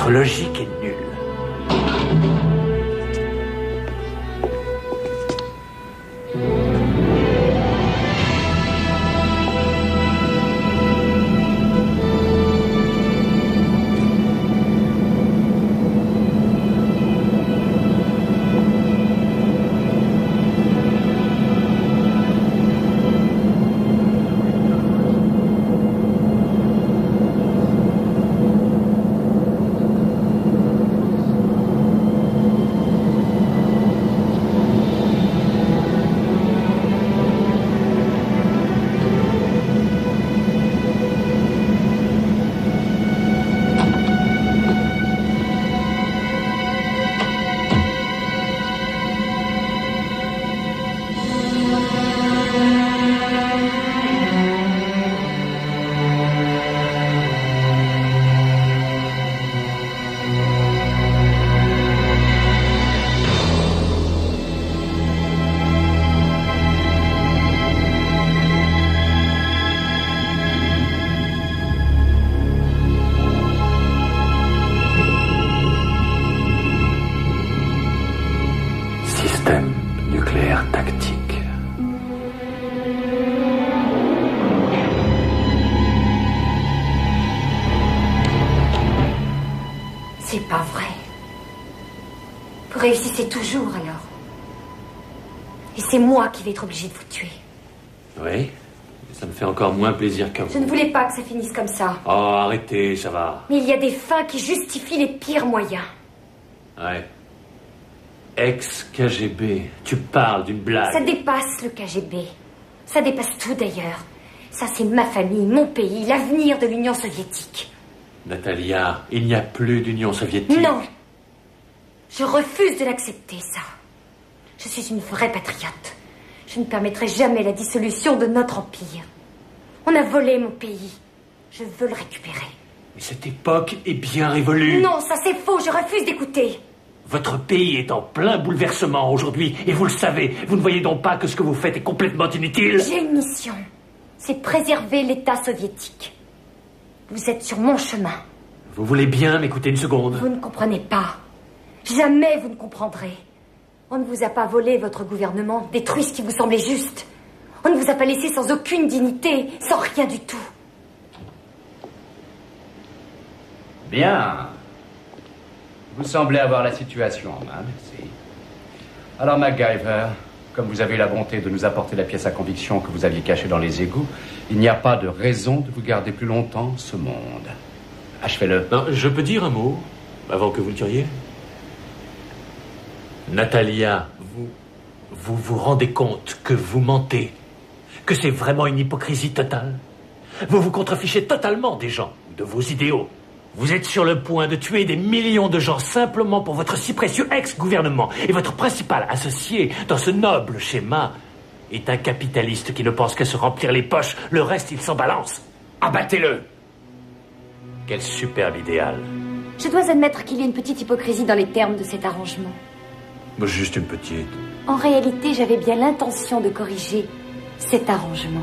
Votre logique est vais être obligée de vous tuer. Oui, ça me fait encore moins plaisir qu'à Je ne voulais pas que ça finisse comme ça. Oh, arrêtez, ça va. Mais il y a des fins qui justifient les pires moyens. Ouais. Ex-KGB, tu parles d'une blague. Ça dépasse le KGB. Ça dépasse tout d'ailleurs. Ça, c'est ma famille, mon pays, l'avenir de l'Union soviétique. Natalia, il n'y a plus d'Union soviétique. Non Je refuse de l'accepter, ça. Je suis une vraie patriote. Je ne permettrai jamais la dissolution de notre empire. On a volé mon pays. Je veux le récupérer. Mais cette époque est bien révolue. Non, ça c'est faux, je refuse d'écouter. Votre pays est en plein bouleversement aujourd'hui, et vous le savez. Vous ne voyez donc pas que ce que vous faites est complètement inutile J'ai une mission. C'est préserver l'État soviétique. Vous êtes sur mon chemin. Vous voulez bien m'écouter une seconde? Vous ne comprenez pas. Jamais vous ne comprendrez. On ne vous a pas volé votre gouvernement, détruit ce qui vous semblait juste. On ne vous a pas laissé sans aucune dignité, sans rien du tout. Bien. Vous semblez avoir la situation en main, merci. Alors, MacGyver, comme vous avez eu la bonté de nous apporter la pièce à conviction que vous aviez cachée dans les égouts, il n'y a pas de raison de vous garder plus longtemps ce monde. Achevez-le. Non, je peux dire un mot avant que vous le tiriez Natalia, vous, vous rendez compte que vous mentez Que c'est vraiment une hypocrisie totale? Vous vous contrefichez totalement des gens, de vos idéaux. Vous êtes sur le point de tuer des millions de gens simplement pour votre si précieux ex-gouvernement. Et votre principal associé dans ce noble schéma est un capitaliste qui ne pense qu'à se remplir les poches. Le reste, il s'en balance. Abattez-le Quel superbe idéal. Je dois admettre qu'il y a une petite hypocrisie dans les termes de cet arrangement. Juste une petite. En réalité, j'avais bien l'intention de corriger cet arrangement.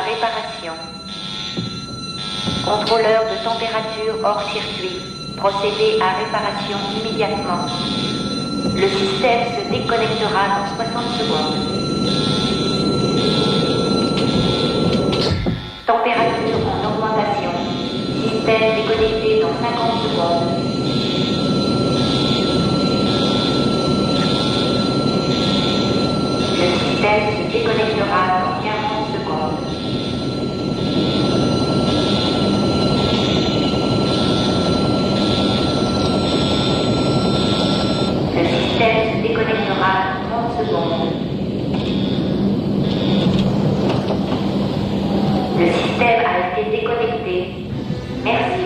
Réparation. Contrôleur de température hors circuit. Procéder à réparation immédiatement. Le système se déconnectera dans 60 secondes. Température en augmentation. Système déconnecté dans 50 secondes. Le système se déconnectera dans 40 secondes. Le système se déconnectera dans 30 secondes. Le système a été déconnecté. Merci.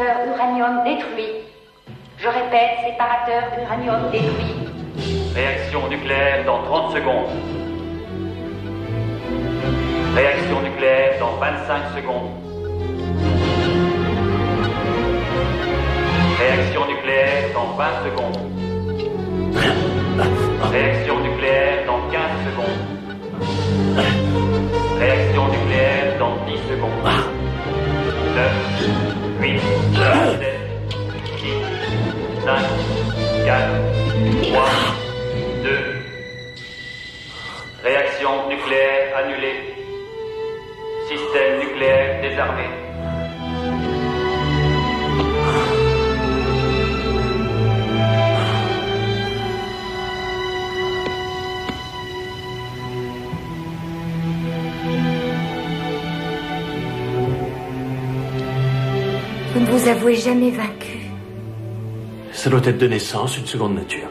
Séparateur uranium détruit. Je répète, séparateur uranium détruit. Réaction nucléaire dans 30 secondes. Réaction nucléaire dans 25 secondes. Réaction nucléaire dans 20 secondes. Réaction nucléaire dans 15 secondes. Réaction nucléaire dans 10 secondes. 9, 8, 7, 6, 5, 4, 3, 2. Réaction nucléaire annulée. Système nucléaire désarmé. Vous ne vous avouez jamais vaincu. Ça doit être de naissance une seconde nature.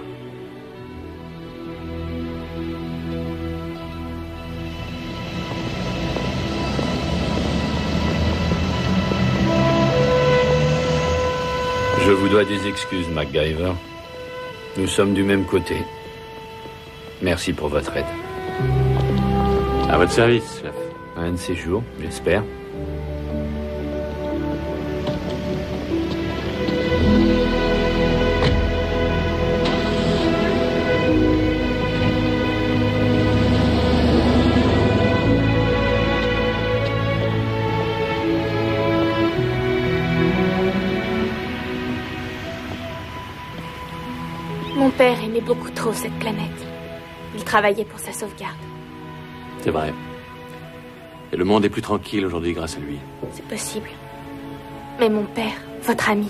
Je vous dois des excuses, MacGyver. Nous sommes du même côté. Merci pour votre aide. À votre service, chef. Un de ces jours, j'espère. Mon père aimait beaucoup trop cette planète. Il travaillait pour sa sauvegarde. C'est vrai. Et le monde est plus tranquille aujourd'hui grâce à lui. C'est possible. Mais mon père, votre ami,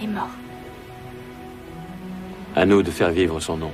est mort. À nous de faire vivre son nom.